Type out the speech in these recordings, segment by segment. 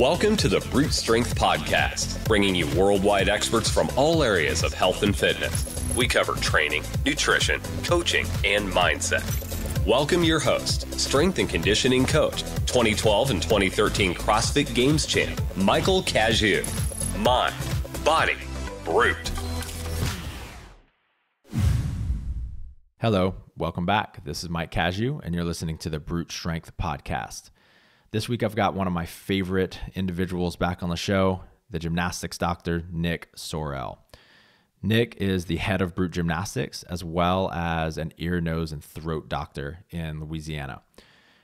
Welcome to the Brute Strength Podcast, bringing you worldwide experts from all areas of health and fitness. We cover training, nutrition, coaching, and mindset. Welcome your host, strength and conditioning coach, 2012 and 2013 CrossFit Games champ, Michael Cazayoux. Mind, body, brute. Hello, welcome back. This is Mike Cazayoux, and you're listening to the Brute Strength Podcast. This week, I've got one of my favorite individuals back on the show, the gymnastics doctor, Nick Sorrel. Nick is the head of Brute Gymnastics, as well as an ear, nose, and throat doctor in Louisiana.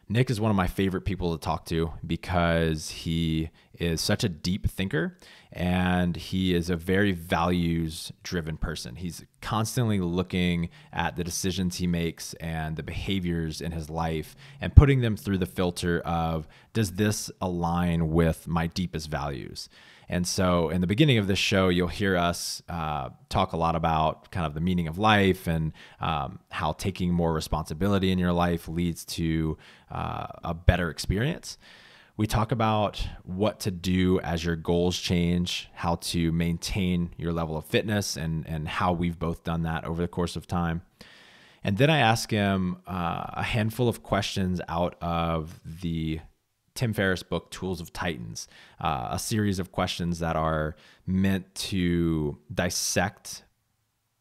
Nick is one of my favorite people to talk to because he is such a deep thinker and he is a very values driven person. He's constantly looking at the decisions he makes and the behaviors in his life and putting them through the filter of does this align with my deepest values? And so, in the beginning of this show, you'll hear us uh, talk a lot about kind of the meaning of life and um, how taking more responsibility in your life leads to uh, a better experience. We talk about what to do as your goals change, how to maintain your level of fitness, and, and how we've both done that over the course of time. And then I ask him uh, a handful of questions out of the Tim Ferriss book, Tools of Titans, uh, a series of questions that are meant to dissect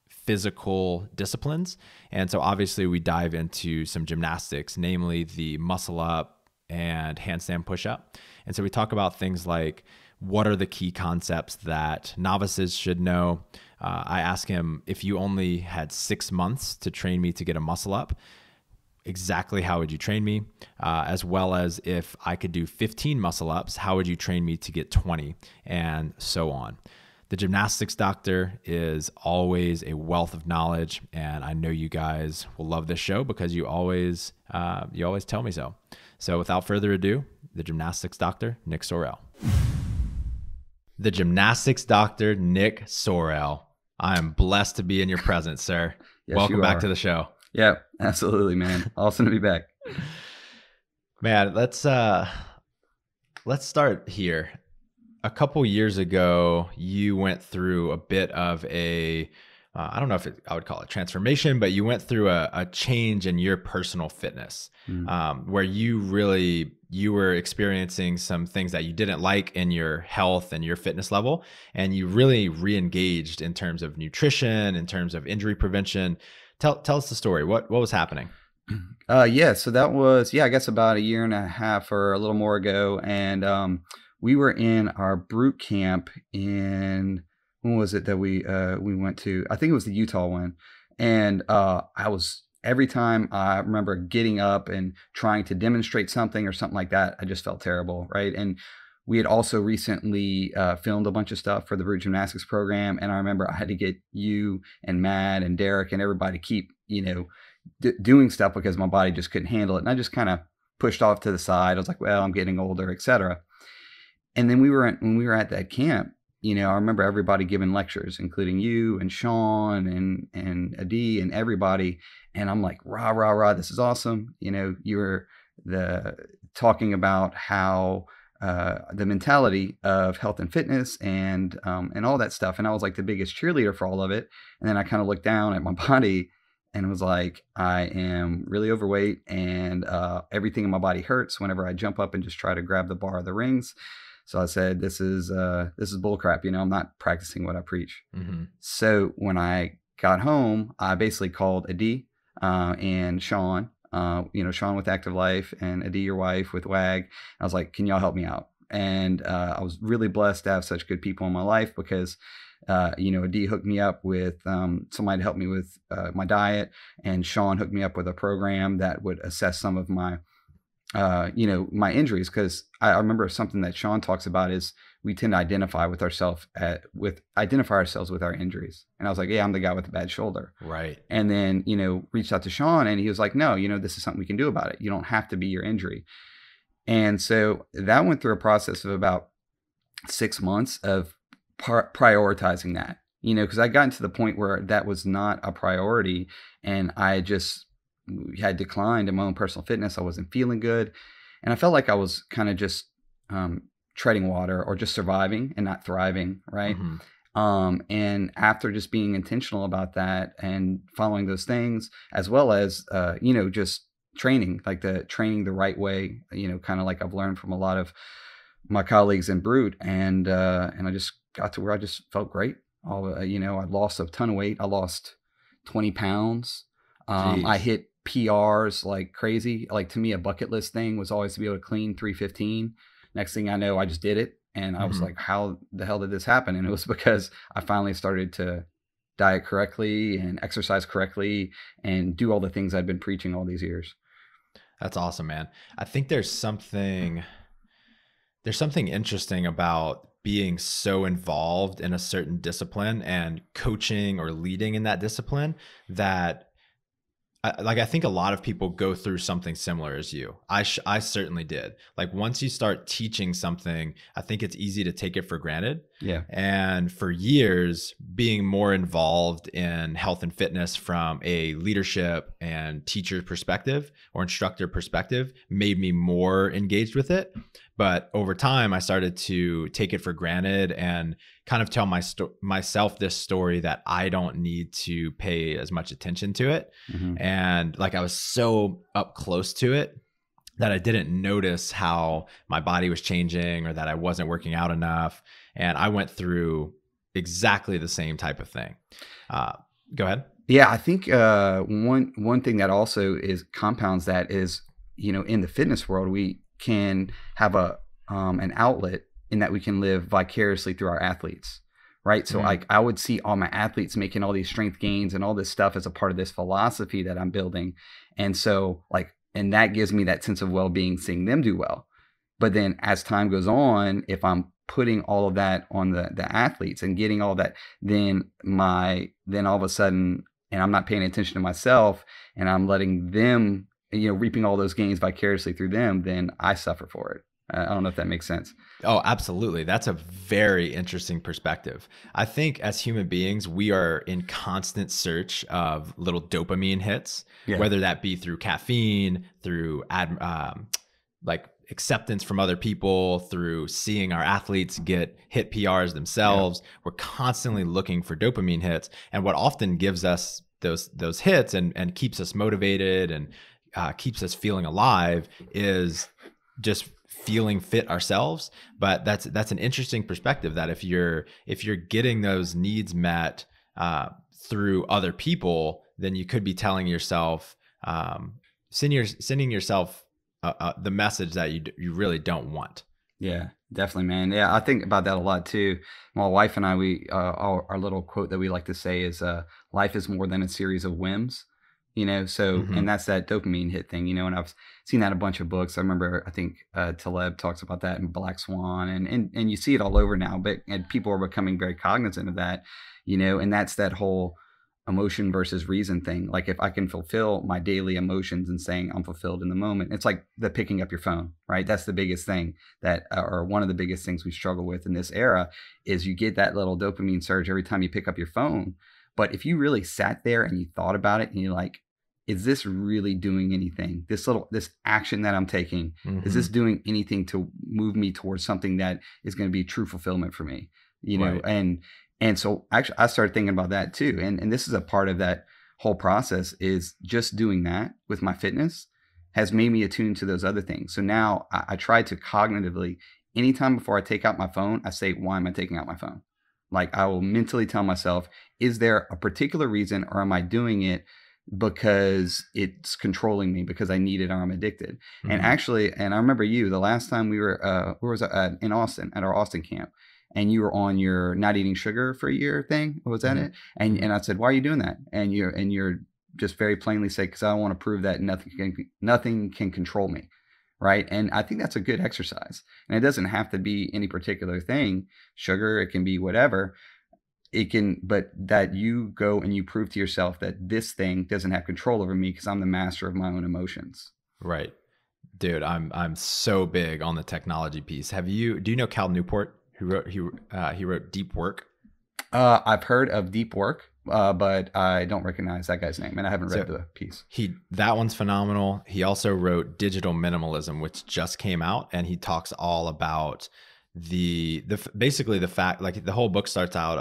physical disciplines. And so obviously we dive into some gymnastics, namely the muscle up, and handstand push up. And so we talk about things like what are the key concepts that novices should know. Uh, I ask him if you only had six months to train me to get a muscle up, exactly how would you train me? Uh, as well as if I could do 15 muscle ups, how would you train me to get 20? And so on. The gymnastics doctor is always a wealth of knowledge, and I know you guys will love this show because you always uh, you always tell me so. So without further ado, the gymnastics doctor, Nick Sorrel. The gymnastics doctor, Nick Sorrel. I am blessed to be in your presence, sir. yes, Welcome back to the show. Yeah, absolutely, man. awesome to be back. Man, let's uh let's start here. A couple years ago, you went through a bit of a uh, I don't know if it, I would call it transformation, but you went through a, a change in your personal fitness, mm. um, where you really you were experiencing some things that you didn't like in your health and your fitness level, and you really re-engaged in terms of nutrition, in terms of injury prevention. Tell tell us the story. What what was happening? Uh, yeah, so that was yeah, I guess about a year and a half or a little more ago, and um, we were in our brute camp in when was it that we uh we went to? I think it was the Utah one, and uh I was every time I remember getting up and trying to demonstrate something or something like that, I just felt terrible, right? And we had also recently uh, filmed a bunch of stuff for the Brute Gymnastics program, and I remember I had to get you and Matt and Derek and everybody to keep you know d- doing stuff because my body just couldn't handle it, and I just kind of pushed off to the side. I was like, well, I'm getting older, etc. And then we were at, when we were at that camp, you know, I remember everybody giving lectures, including you and Sean and and Adi and everybody. And I'm like, rah, rah, rah, this is awesome. You know, you were the talking about how uh, the mentality of health and fitness and um, and all that stuff. And I was like the biggest cheerleader for all of it. And then I kind of looked down at my body and was like, I am really overweight and uh, everything in my body hurts whenever I jump up and just try to grab the bar of the rings. So I said, "This is uh, this is bullcrap. You know, I'm not practicing what I preach." Mm-hmm. So when I got home, I basically called Adi uh, and Sean. Uh, you know, Sean with Active Life and Adi, your wife, with WAG. I was like, "Can y'all help me out?" And uh, I was really blessed to have such good people in my life because uh, you know, Adi hooked me up with um, somebody to help me with uh, my diet, and Sean hooked me up with a program that would assess some of my uh, you know, my injuries because I, I, remember something that Sean talks about is we tend to identify with ourselves at with identify ourselves with our injuries. And I was like, yeah, I'm the guy with the bad shoulder. Right. And then, you know, reached out to Sean and he was like, no, you know, this is something we can do about it. You don't have to be your injury. And so that went through a process of about six months of par- prioritizing that, you know, because I got to the point where that was not a priority and I just had declined in my own personal fitness. I wasn't feeling good. And I felt like I was kind of just um, treading water or just surviving and not thriving, right? Mm-hmm. Um, and after just being intentional about that and following those things, as well as, uh, you know, just training, like the training the right way, you know, kind of like I've learned from a lot of my colleagues in Brute. And, uh, and I just got to where I just felt great. All, uh, you know, I lost a ton of weight. I lost 20 pounds. Um, I hit PRs like crazy. Like to me, a bucket list thing was always to be able to clean 315. Next thing I know, I just did it and I was mm-hmm. like, how the hell did this happen? And it was because I finally started to diet correctly and exercise correctly and do all the things I'd been preaching all these years. That's awesome, man. I think there's something there's something interesting about being so involved in a certain discipline and coaching or leading in that discipline that I, like I think a lot of people go through something similar as you. I sh- I certainly did. Like once you start teaching something, I think it's easy to take it for granted. Yeah. And for years, being more involved in health and fitness from a leadership and teacher perspective or instructor perspective made me more engaged with it. But over time, I started to take it for granted and kind of tell my sto- myself this story that I don't need to pay as much attention to it. Mm-hmm. And like I was so up close to it that I didn't notice how my body was changing or that I wasn't working out enough. And I went through exactly the same type of thing. Uh, go ahead. Yeah, I think uh, one one thing that also is compounds that is you know in the fitness world we can have a um, an outlet in that we can live vicariously through our athletes right? So mm-hmm. like i would see all my athletes making all these strength gains and all this stuff as a part of this philosophy that i'm building. And so like and that gives me that sense of well-being seeing them do well. But then as time goes on if i'm putting all of that on the the athletes and getting all that then my then all of a sudden and i'm not paying attention to myself and i'm letting them you know reaping all those gains vicariously through them then i suffer for it I don't know if that makes sense. Oh, absolutely. That's a very interesting perspective. I think as human beings, we are in constant search of little dopamine hits, yeah. whether that be through caffeine, through ad, um, like acceptance from other people, through seeing our athletes get hit PRs themselves. Yeah. We're constantly looking for dopamine hits, and what often gives us those those hits and and keeps us motivated and uh, keeps us feeling alive is just feeling fit ourselves but that's that's an interesting perspective that if you're if you're getting those needs met uh, through other people then you could be telling yourself um, send your, sending yourself uh, uh, the message that you you really don't want. Yeah definitely man. Yeah i think about that a lot too. My wife and i we uh, our, our, little quote that we like to say is uh, life is more than a series of whims you know so mm-hmm. and that's that dopamine hit thing you know and i've seen that in a bunch of books. I remember i think uh, taleb talks about that in black swan and, and and you see it all over now but and people are becoming very cognizant of that you know and that's that whole emotion versus reason thing. Like if i can fulfill my daily emotions and saying i'm fulfilled in the moment it's like the picking up your phone right? That's the biggest thing that uh, or one of the biggest things we struggle with in this era is you get that little dopamine surge every time you pick up your phone. But if you really sat there and you thought about it and you're like is this really doing anything this little this action that i'm taking mm-hmm. is this mm-hmm. doing anything to move me towards something that is going to be true fulfillment for me you know right. and and so actually i started thinking about that too and and this is a part of that whole process is just doing that with my fitness has made me attuned to those other things so now i, I try to cognitively anytime before i take out my phone i say why am i taking out my phone like i will mentally tell myself is there a particular reason or am i doing it because it's controlling me because I need it or I'm addicted. Mm-hmm. And actually, and I remember you the last time we were, uh, where was it? Uh, in Austin at our Austin camp, and you were on your not eating sugar for a year thing. Was that mm-hmm. it? And mm-hmm. and I said, why are you doing that? And you're and you're just very plainly say because I want to prove that nothing can nothing can control me. Right. And I think that's a good exercise. And it doesn't have to be any particular thing, sugar, it can be whatever it can but that you go and you prove to yourself that this thing doesn't have control over me because i'm the master of my own emotions right dude i'm i'm so big on the technology piece have you do you know cal newport who wrote he, uh, he wrote deep work uh, i've heard of deep work uh, but I don't recognize that guy's name, and I haven't read so the piece. He that one's phenomenal. He also wrote Digital Minimalism, which just came out, and he talks all about the the basically the fact like the whole book starts out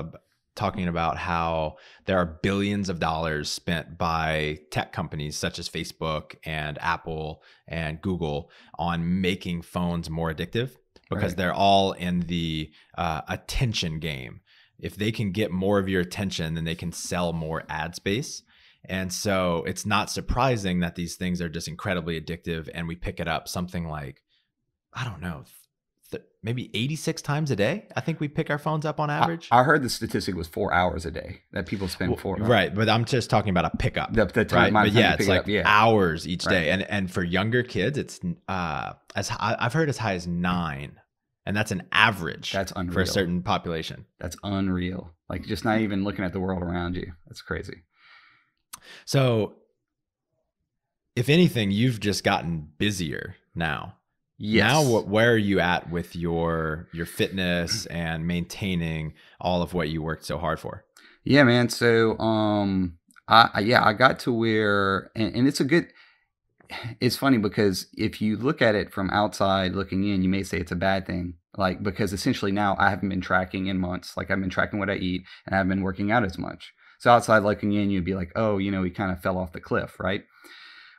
talking about how there are billions of dollars spent by tech companies such as Facebook and Apple and Google on making phones more addictive because right. they're all in the uh, attention game. If they can get more of your attention, then they can sell more ad space. And so it's not surprising that these things are just incredibly addictive and we pick it up something like, I don't know, maybe 86 times a day. I think we pick our phones up on average. I, I heard the statistic was four hours a day that people spend well, four. Right, but I'm just talking about a pickup. The, the time, right? but yeah, it's like up, yeah. hours each right. day, and and for younger kids, it's uh as I've heard as high as nine, and that's an average. That's unreal for a certain population. That's unreal. Like just not even looking at the world around you. That's crazy. So, if anything, you've just gotten busier now Yes. Now, what, where are you at with your your fitness and maintaining all of what you worked so hard for? Yeah, man. So, um, I yeah, I got to where, and, and it's a good. It's funny because if you look at it from outside looking in, you may say it's a bad thing. Like because essentially now I haven't been tracking in months. Like I've been tracking what I eat, and I haven't been working out as much. So outside looking in, you'd be like, oh, you know, he kind of fell off the cliff, right?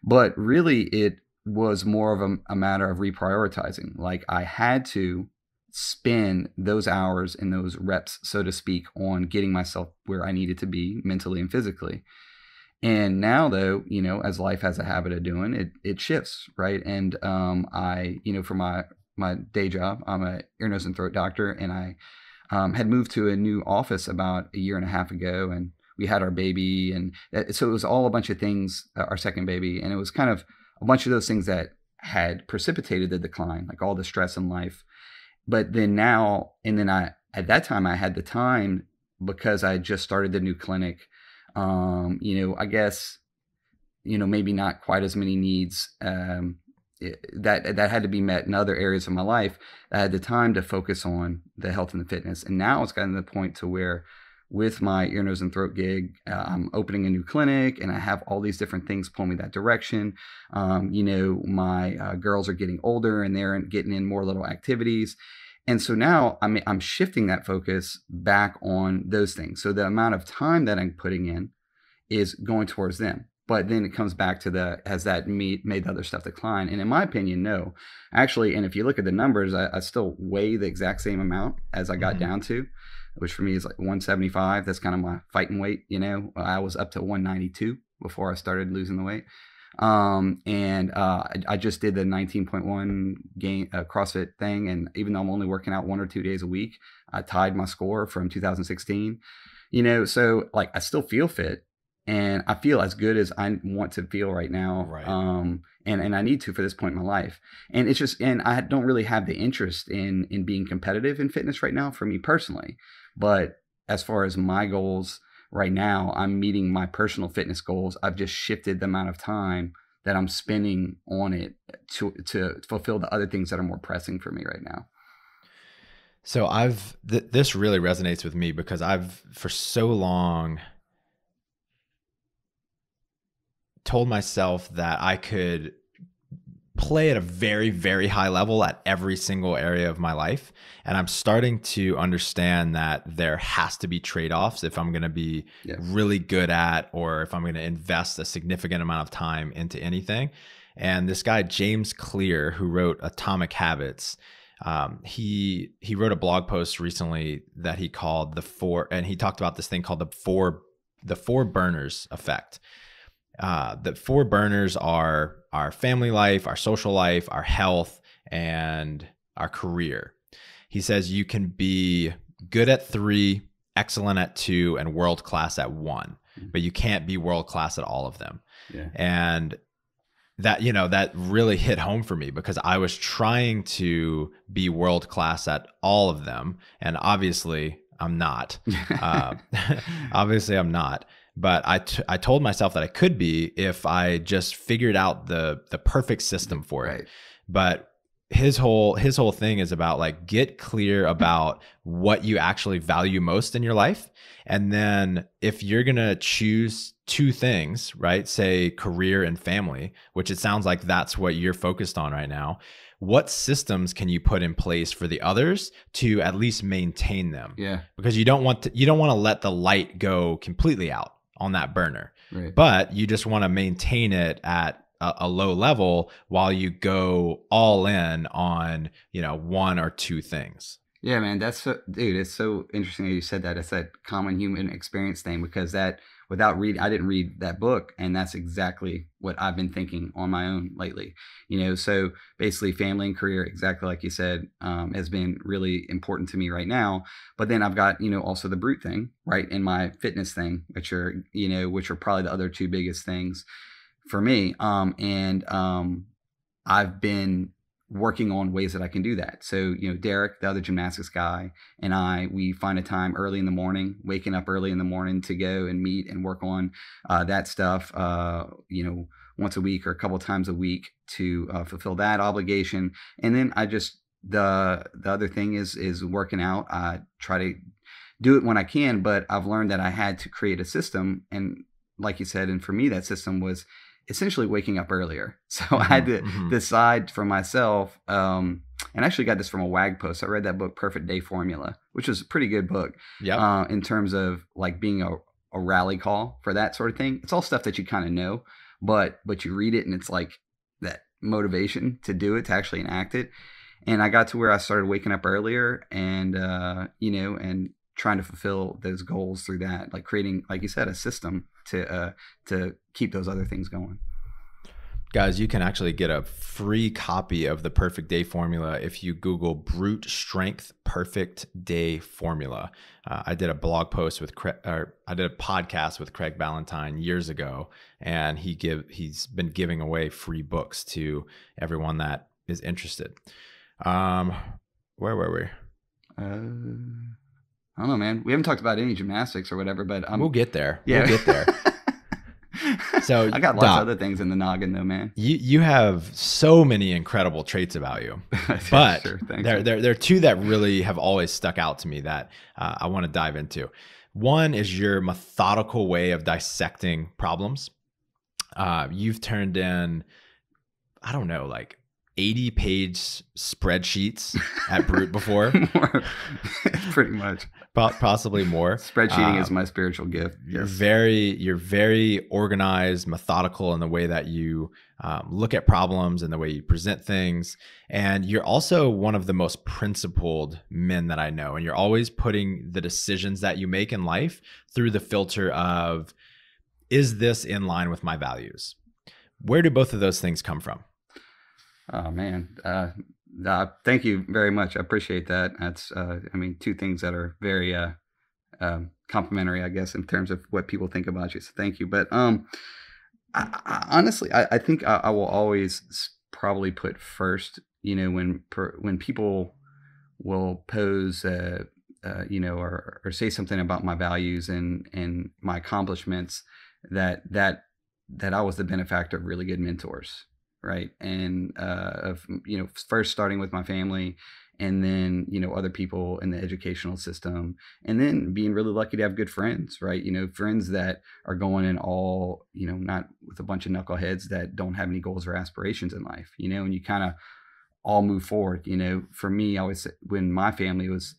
But really, it was more of a, a matter of reprioritizing. Like I had to spend those hours and those reps, so to speak, on getting myself where I needed to be mentally and physically. And now, though, you know, as life has a habit of doing, it it shifts, right? And um, I, you know, for my my day job, I'm a ear, nose, and throat doctor, and I um, had moved to a new office about a year and a half ago, and we had our baby, and uh, so it was all a bunch of things, uh, our second baby, and it was kind of a bunch of those things that had precipitated the decline, like all the stress in life. But then now, and then I, at that time, I had the time because I just started the new clinic. Um, you know, I guess, you know, maybe not quite as many needs um, that that had to be met in other areas of my life. I had the time to focus on the health and the fitness, and now it's gotten to the point to where with my ear, nose, and throat gig. Uh, I'm opening a new clinic and I have all these different things pull me that direction. Um, you know, my uh, girls are getting older and they're getting in more little activities. And so now I'm, I'm shifting that focus back on those things. So the amount of time that I'm putting in is going towards them. But then it comes back to the has that made, made the other stuff decline? And in my opinion, no. Actually, and if you look at the numbers, I, I still weigh the exact same amount as I got mm-hmm. down to which for me is like 175. That's kind of my fighting weight. You know, I was up to 192 before I started losing the weight. Um, and uh, I, I, just did the 19.1 game uh, CrossFit thing, and even though I'm only working out one or two days a week, I tied my score from 2016. You know, so like I still feel fit, and I feel as good as I want to feel right now. Right. Um, and and I need to for this point in my life. And it's just, and I don't really have the interest in in being competitive in fitness right now for me personally. But as far as my goals right now, I'm meeting my personal fitness goals. I've just shifted the amount of time that I'm spending on it to to fulfill the other things that are more pressing for me right now. So I've th- this really resonates with me because I've for so long told myself that I could play at a very very high level at every single area of my life. And i'm starting to understand that there has to be trade-offs if i'm going to be yeah. really good at or if i'm going to invest a significant amount of time into anything. And this guy james clear who wrote atomic habits um, he he wrote a blog post recently that he called the four and he talked about this thing called the four the four burners effect uh, the four burners are our family life, our social life, our health, and our career. He says you can be good at three, excellent at two, and world class at one, mm-hmm. but you can't be world class at all of them. Yeah. And that you know that really hit home for me because I was trying to be world class at all of them, and obviously I'm not. uh, obviously I'm not but I, t- I told myself that I could be if I just figured out the the perfect system for it. Right. But his whole his whole thing is about like get clear about what you actually value most in your life and then if you're going to choose two things right say career and family which it sounds like that's what you're focused on right now what systems can you put in place for the others to at least maintain them? Yeah. Because you don't want to you don't want to let the light go completely out on that burner. Right. But you just want to maintain it at a, a low level while you go all in on, you know, one or two things. Yeah, man, that's so, dude. It's so interesting that you said that. It's that common human experience thing because that without reading, I didn't read that book, and that's exactly what I've been thinking on my own lately. You know, so basically, family and career, exactly like you said, um, has been really important to me right now. But then I've got you know also the brute thing, right, and my fitness thing, which are you know which are probably the other two biggest things for me. Um, and um, I've been working on ways that I can do that. So, you know, Derek, the other gymnastics guy, and I, we find a time early in the morning, waking up early in the morning to go and meet and work on uh, that stuff, uh, you know, once a week or a couple times a week to uh, fulfill that obligation. And then I just, the, the other thing is, is working out. I try to do it when I can, but I've learned that I had to create a system. And like you said, and for me, that system was essentially waking up earlier. So mm-hmm, I had to mm-hmm. decide for myself. Um, and I actually got this from a WAG post. I read that book, Perfect Day Formula, which is a pretty good book. Yeah. Uh, in terms of like being a, a rally call for that sort of thing. It's all stuff that you kind of know, but but you read it and it's like that motivation to do it, to actually enact it. And I got to where I started waking up earlier and uh, you know, and trying to fulfill those goals through that, like creating, like you said, a system to uh, to keep those other things going. Guys, you can actually get a free copy of the Perfect Day Formula if you Google Brute Strength Perfect Day Formula. Uh, I did a blog post with, Craig, or I did a podcast with Craig Ballantyne years ago, and he give he's been giving away free books to everyone that is interested. Um, where were we? Uh... I don't know, man. We haven't talked about any gymnastics or whatever, but we'll get there. Yeah, we'll get there. so I got lots Doc, of other things in the noggin, though, man. You you have so many incredible traits about you, but sure, there, there there are two that really have always stuck out to me that uh, I want to dive into. One is your methodical way of dissecting problems. Uh, you've turned in, I don't know, like 80 page spreadsheets at Brute before. Pretty much. Possibly more. Spreadsheeting um, is my spiritual gift. You're very, you're very organized, methodical in the way that you um, look at problems and the way you present things. And you're also one of the most principled men that I know. And you're always putting the decisions that you make in life through the filter of, is this in line with my values? Where do both of those things come from? Oh man, uh, uh, thank you very much. I appreciate that. That's, uh, I mean, two things that are very uh, um, complimentary, I guess, in terms of what people think about you. So thank you. But um, I, I, honestly, I, I think I, will always probably put first. You know, when per, when people will pose, uh, you know, or, or say something about my values and and my accomplishments, that that that I was the benefactor of really good mentors right? And uh, of you know, first starting with my family, and then you know other people in the educational system, and then being really lucky to have good friends, right? You know, friends that are going in all you know, not with a bunch of knuckleheads that don't have any goals or aspirations in life, you know, and you kind of all move forward. You know, for me, I was when my family was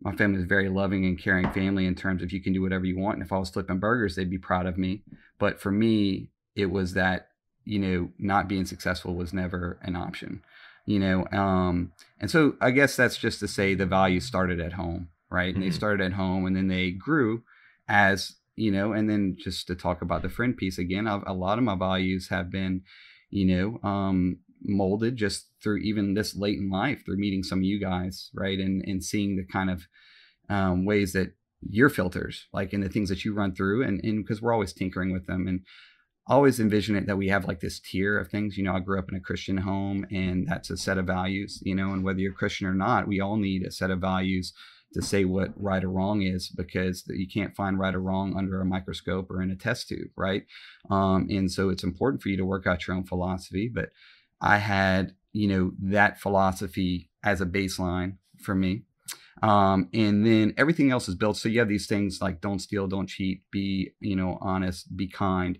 my family was very loving and caring family in terms of you can do whatever you want. And if I was flipping burgers, they'd be proud of me. But for me, it was that you know, not being successful was never an option, you know. Um, and so I guess that's just to say the values started at home, right? And mm-hmm. they started at home and then they grew as, you know, and then just to talk about the friend piece again, I've, a lot of my values have been, you know, um, molded just through even this late in life through meeting some of you guys, right? And, and seeing the kind of um, ways that your filters, like in the things that you run through and, and because we're always tinkering with them. And always envision it that we have like this tier of things. You know, I grew up in a Christian home and that's a set of values, you know, and whether you're Christian or not, we all need a set of values to say what right or wrong is because you can't find right or wrong under a microscope or in a test tube, right? Um, and so it's important for you to work out your own philosophy. But I had, you know, that philosophy as a baseline for me. Um, and then everything else is built. So you have these things like don't steal, don't cheat, be, you know, honest, be kind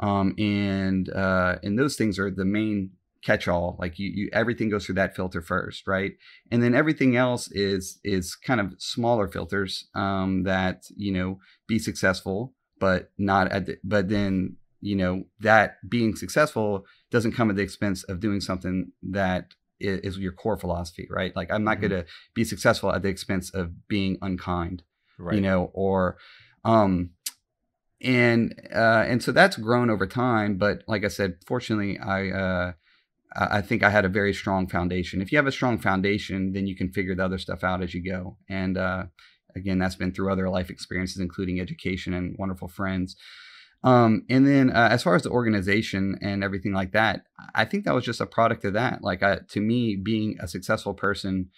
um, and uh, and those things are the main catch all like you, you everything goes through that filter first right and then everything else is is kind of smaller filters um that you know be successful but not at the, but then you know that being successful doesn't come at the expense of doing something that is, is your core philosophy right like i'm not mm-hmm. going to be successful at the expense of being unkind right. you know or um and uh and so that's grown over time but like i said fortunately i uh I think I had a very strong foundation. If you have a strong foundation, then you can figure the other stuff out as you go. And uh, again, that's been through other life experiences, including education and wonderful friends. Um, and then uh, as far as the organization and everything like that, I think that was just a product of that. Like I, to me, being a successful person,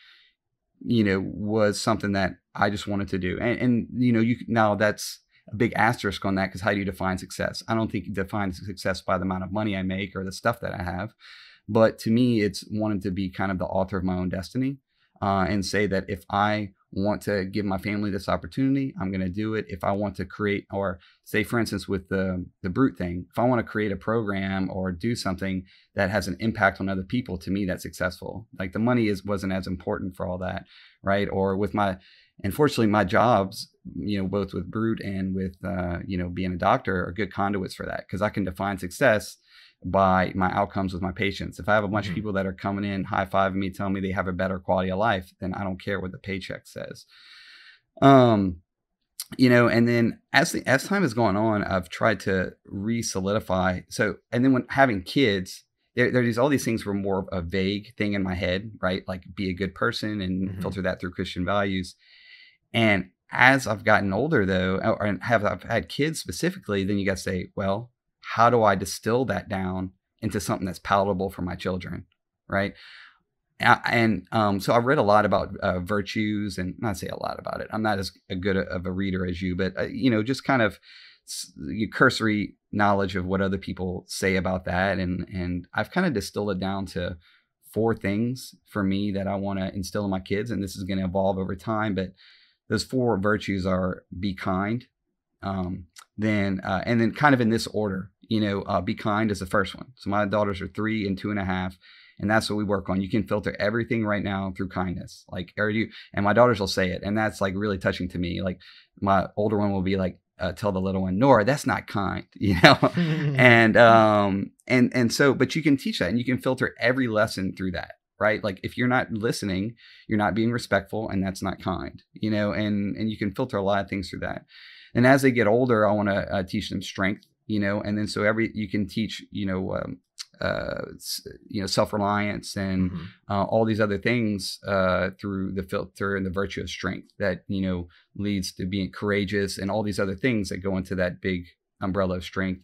you know, was something that I just wanted to do. And, and you know, you now that's a big asterisk on that because how do you define success? I don't think you define success by the amount of money I make or the stuff that I have. But to me, it's wanting to be kind of the author of my own destiny uh, and say that if I want to give my family this opportunity, I'm going to do it. If I want to create, or say, for instance, with the the brute thing, if I want to create a program or do something that has an impact on other people, to me, that's successful. Like the money is wasn't as important for all that, right? Or with my, unfortunately, my jobs, you know, both with brute and with, uh, you know, being a doctor, are good conduits for that because I can define success by my outcomes with my patients. If I have a bunch mm-hmm. of people that are coming in, high fiving me, telling me they have a better quality of life, then I don't care what the paycheck says. Um, you know, and then as the as time has gone on, I've tried to re-solidify. So, and then when having kids, there, there's all these things were more of a vague thing in my head, right? Like be a good person and mm-hmm. filter that through Christian values. And as I've gotten older, though, or have I've had kids specifically, then you got to say, well, how do I distill that down into something that's palatable for my children, right? And um, so I read a lot about uh, virtues, and not say a lot about it. I'm not as good of a reader as you, but uh, you know, just kind of cursory knowledge of what other people say about that, and and I've kind of distilled it down to four things for me that I want to instill in my kids, and this is going to evolve over time. But those four virtues are: be kind, um, then uh, and then kind of in this order you know uh, be kind is the first one. So my daughters are three and two and a half and that's what we work on. You can filter everything right now through kindness. Like or you and my daughters will say it and that's like really touching to me. Like my older one will be like uh, tell the little one nora that's not kind you know? And um and and so but you can teach that and you can filter every lesson through that right like if you're not listening you're not being respectful and that's not kind you know and and you can filter a lot of things through that and as they get older, I want to uh, teach them strength, you know, and then so every you can teach, you know, um, uh, you know, self reliance and mm-hmm. uh, all these other things uh, through the filter and the virtue of strength that you know leads to being courageous and all these other things that go into that big umbrella of strength.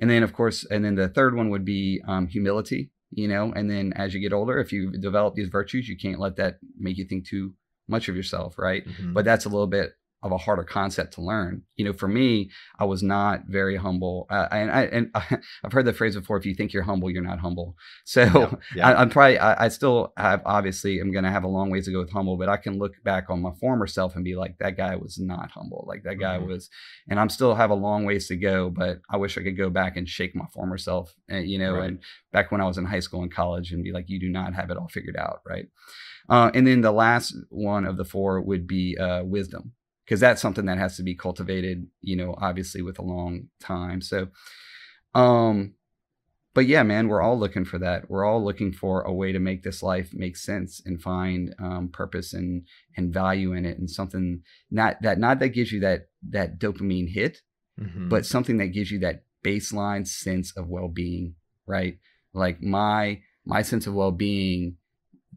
And then, of course, and then the third one would be um, humility, you know. And then as you get older, if you develop these virtues, you can't let that make you think too much of yourself, right? Mm-hmm. But that's a little bit of a harder concept to learn. You know, for me, I was not very humble, uh, and I and I, have heard the phrase before: "If you think you're humble, you're not humble." So yeah, yeah. I, am probably I, I, still have obviously I'm going to have a long ways to go with humble, but I can look back on my former self and be like, that guy was not humble. Like that guy mm-hmm. was, and I'm still have a long ways to go. But I wish I could go back and shake my former self, uh, you know, right. and back when I was in high school and college, and be like, you do not have it all figured out, right? Uh, and then the last one of the four would be uh, wisdom because that's something that has to be cultivated, you know, obviously with a long time. So, um, but yeah, man, we're all looking for that. We're all looking for a way to make this life make sense and find um, purpose and and value in it, and something not that not that gives you that that dopamine hit, mm-hmm. but something that gives you that baseline sense of well being, right? Like my my sense of well being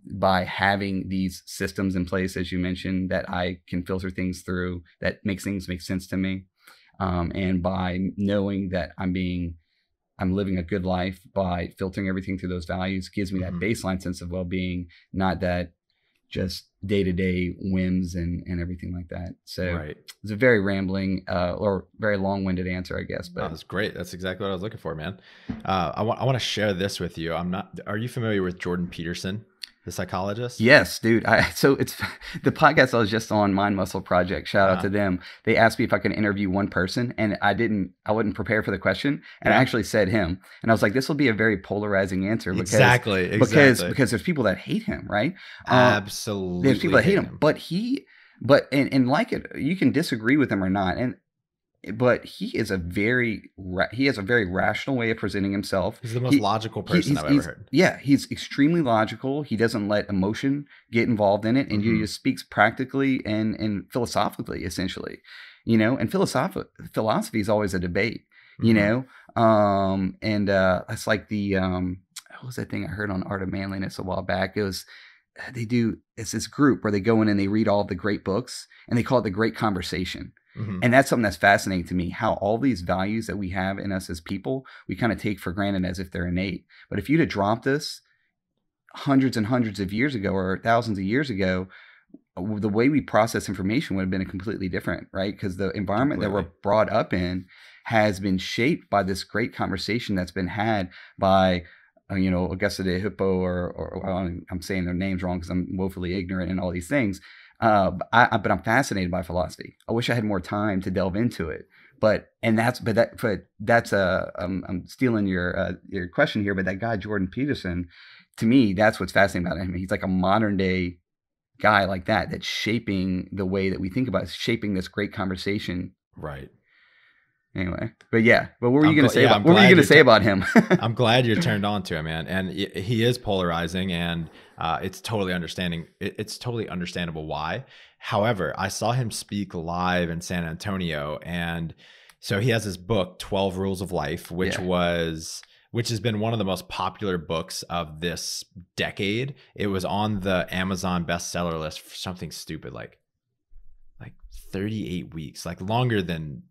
by having these systems in place, as you mentioned, that I can filter things through, that makes things make sense to me. Um, and by knowing that I'm being, I'm living a good life by filtering everything through those values gives me mm-hmm. that baseline sense of well being, not that just day to day whims and, and everything like that. So right. it's a very rambling uh, or very long winded answer, I guess. But that's great. That's exactly what I was looking for, man. Uh, I want I want to share this with you. I'm not. Are you familiar with Jordan Peterson? The psychologist. Yes, dude. I, so it's the podcast I was just on, Mind Muscle Project. Shout out Uh-huh. to them. They asked me if I could interview one person, and I didn't. I wouldn't prepare for the question, and I actually said him, and I was like, "This will be a very polarizing answer because exactly. because Exactly. because there's people that hate him, right? Um, Absolutely. there's people that hate him, but he, but and, and like it, you can disagree with him or not, and but he is a very ra- he has a very rational way of presenting himself. He's the most he- logical person I've ever heard. Yeah, he's extremely logical. He doesn't let emotion get involved in it, and Mhm. he just speaks practically and and philosophically, essentially. You know, and philosophy philosophy is always a debate. You Mhm. know, um, and uh, it's like the um, what was that thing I heard on Art of Manliness a while back? It was they do it's this group where they go in and they read all the great books and they call it the Great Conversation. Mhm. And that's something that's fascinating to me how all these values that we have in us as people, we kind of take for granted as if they're innate. But if you'd have dropped us hundreds and hundreds of years ago or thousands of years ago, the way we process information would have been completely different, right? Because the environment that we're brought up in has been shaped by this great conversation that's been had by, uh, you know, Augusta de Hippo, or, or, or I'm- I'm saying their names wrong because I'm woefully ignorant and all these things. Uh, but I, I- but I'm fascinated by philosophy. I wish I had more time to delve into it. But and that's but that but that's a I'm, I'm stealing your uh, your question here. But that guy Jordan Peterson, to me, that's what's fascinating about him. He's like a modern day guy like that that's shaping the way that we think about it, shaping this great conversation. Right. Anyway, but yeah, but what were you I'm to say yeah, about I'm what were you to say ta- about him? I'm glad you're turned on to him, man. And he is polarizing, and uh, it's totally understanding. it- It's totally understandable why. However, I saw him speak live in San Antonio, and so he has this book, Twelve Rules of Life, which Yeah. was which has been one of the most popular books of this decade. It was on the Amazon bestseller list for something stupid like like 38 weeks, like longer than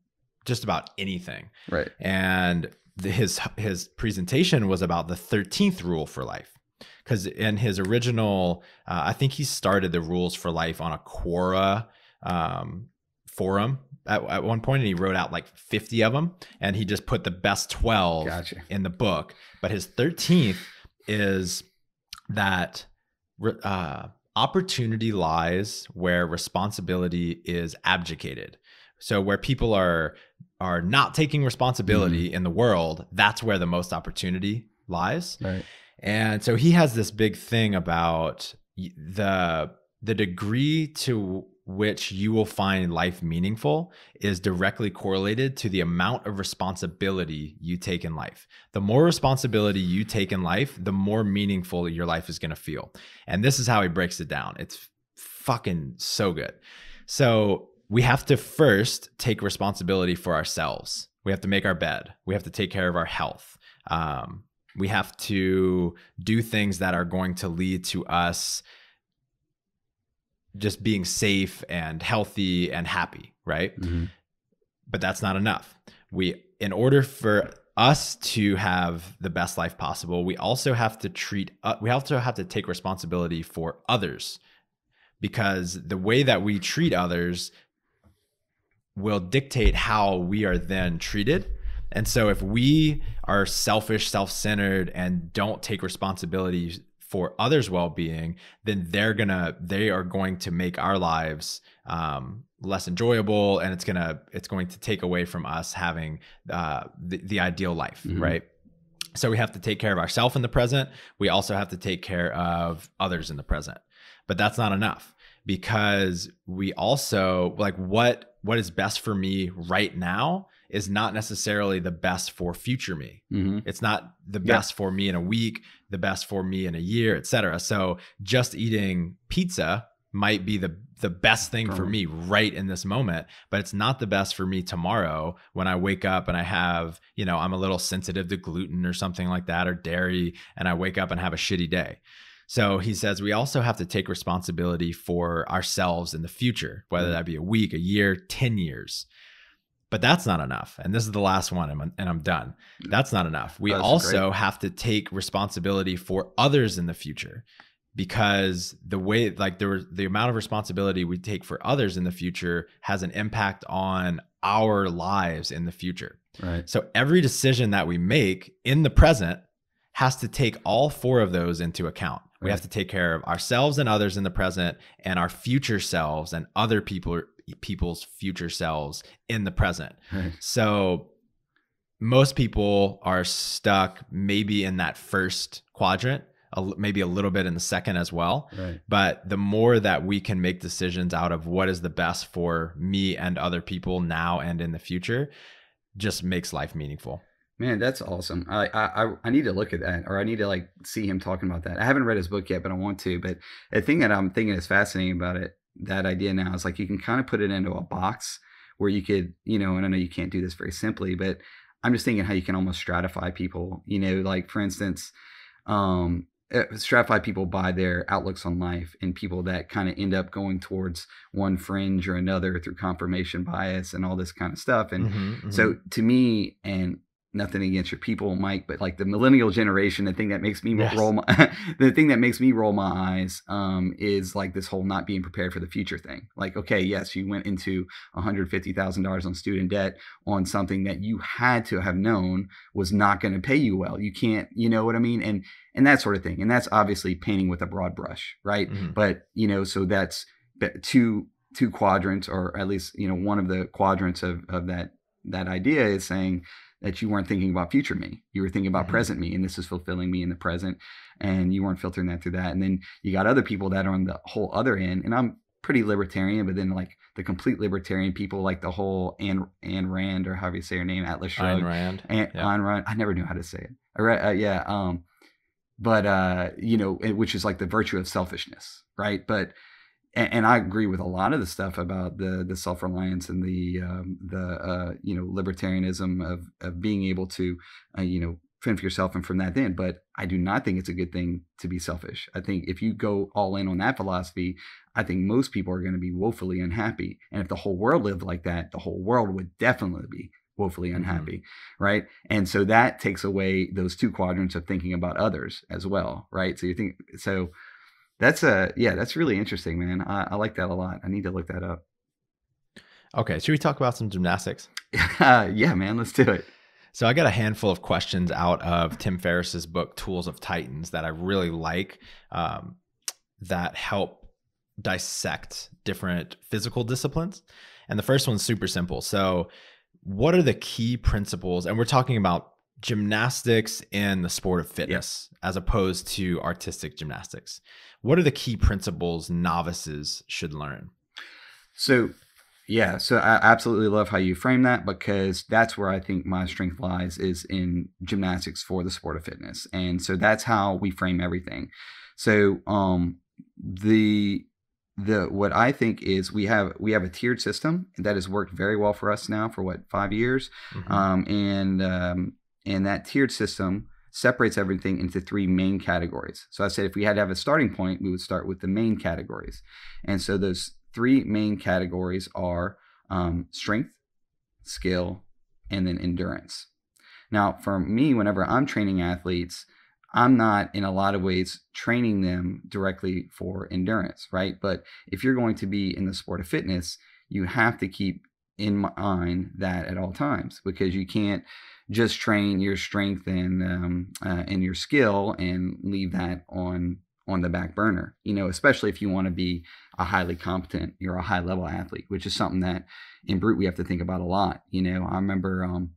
just about anything right. and the, his his presentation was about the 13th rule for life because in his original uh, i think he started the rules for life on a quora um, forum at, at one point and he wrote out like 50 of them and he just put the best 12 Gotcha. in the book but his 13th is that uh, opportunity lies where responsibility is abdicated so where people are are not taking responsibility mm-hmm. in the world that's where the most opportunity lies Right. and so he has this big thing about the the degree to which you will find life meaningful is directly correlated to the amount of responsibility you take in life. The more responsibility you take in life, the more meaningful your life is going to feel. And this is how he breaks it down. It's fucking so good. So, we have to first take responsibility for ourselves. We have to make our bed. We have to take care of our health. Um, we have to do things that are going to lead to us just being safe and healthy and happy, right? Mhm. But that's not enough. We in order for us to have the best life possible, we also have to treat uh, we also have to take responsibility for others because the way that we treat others will dictate how we are then treated. And so if we are selfish, self-centered and don't take responsibility for others' well-being, then they're gonna they are going to make our lives um, less enjoyable, and it's gonna it's going to take away from us having uh, the, the ideal life, Mhm. right? So we have to take care of ourselves in the present. We also have to take care of others in the present. But that's not enough because we also like what what is best for me right now is not necessarily the best for future me. Mhm. It's not the Yeah. best for me in a week, the best for me in a year, etc. So just eating pizza might be the the best thing For me right in this moment, but it's not the best for me tomorrow when I wake up and I have, you know, I'm a little sensitive to gluten or something like that or dairy and I wake up and have a shitty day. So he says we also have to take responsibility for ourselves in the future, whether Mm. that be a week, a year, 10 years. But that's not enough. And this is the last one, and I'm, and I'm done. That's not enough. We That's also have to take responsibility for others in the future because the way, like, there, was the amount of responsibility we take for others in the future has an impact on our lives in the future. Right. So every decision that we make in the present has to take all four of those into account. We have to take care of ourselves and others in the present and our future selves and other people people's future selves in the present. Right. So most people are stuck maybe in that first quadrant, maybe a little bit in the second as well. Right. But the more that we can make decisions out of what is the best for me and other people now and in the future, just makes life meaningful. Man, that's awesome. I, I I need to look at that, or I need to like see him talking about that. I haven't read his book yet, but I want to. But the thing that I'm thinking is fascinating about it, that idea now, is like you can kind of put it into a box where you could, you know, and I know you can't do this very simply, but I'm just thinking how you can almost stratify people. You know, like for instance, um, uh, stratify people by their outlooks on life and people that kind of end up going towards one fringe or another through confirmation bias and all this kind of stuff. And Mhm, mhm. so to me, and nothing against your people, Mike, but like the millennial generation, the thing that makes me Yes. roll my the thing that makes me roll my eyes um, is like this whole not being prepared for the future thing. Like, okay, yes, you went into $150,000 on student debt on something that you had to have known was not going to pay you well. You can't, you know what I mean? And and that sort of thing. And that's obviously painting with a broad brush, right? Mhm. But, you know, so that's two two quadrants or at least, you know, one of the quadrants of of that that idea is saying that you weren't thinking about future me. You were thinking about Mhm. present me, and this is fulfilling me in the present. And you weren't filtering that through that. And then you got other people that are on the whole other end. And I'm pretty libertarian, but then like the complete libertarian people, like the whole Anne, Anne Rand or however you say her name, Atlas Ayn Shrugged. Rand. Ayn, Yeah. Ayn Rand. I never knew how to say it. I read, uh, yeah. Um, but uh, you know, it- which is like the virtue of selfishness, right? But and, and I agree with a lot of the stuff about the the self reliance and the um, the uh, you know libertarianism of of being able to uh, you know fend for yourself and from that then. But I do not think it's a good thing to be selfish. I think if you go all in on that philosophy, I think most people are going to be woefully unhappy. And if the whole world lived like that, the whole world would definitely be woefully Mhm. unhappy, right? And so that takes away those two quadrants of thinking about others as well, right? So you think so. That's a yeah, that's really interesting, man. I, I like that a lot. I need to look that up. Okay, should we talk about some gymnastics? yeah, man, let's do it. So I got a handful of questions out of Tim Ferriss's book Tools of Titans that I really like um, that help dissect different physical disciplines. And the first one's super simple. So, what are the key principles? And we're talking about gymnastics in the sport of fitness as opposed to artistic gymnastics. What are the key principles novices should learn? So, yeah, so I absolutely love how you frame that because that's where I think my strength lies is in gymnastics for the sport of fitness. And so that's how we frame everything. So, um the the what I think is we have we have a tiered system that has worked very well for us now for what 5 years. Mhm. Um, and um, and that tiered system separates everything into three main categories. So I said if we had to have a starting point, we would start with the main categories. And so those three main categories are um, strength, skill, and then endurance. Now, for me, whenever I'm training athletes, I'm not in a lot of ways training them directly for endurance, right? But if you're going to be in the sport of fitness, you have to keep in mind that at all times because you can't just train your strength and um, uh, and your skill and leave that on on the back burner. You know, especially if you want to be a highly competent, you're a high level athlete, which is something that in brute we have to think about a lot. You know, I remember. Um,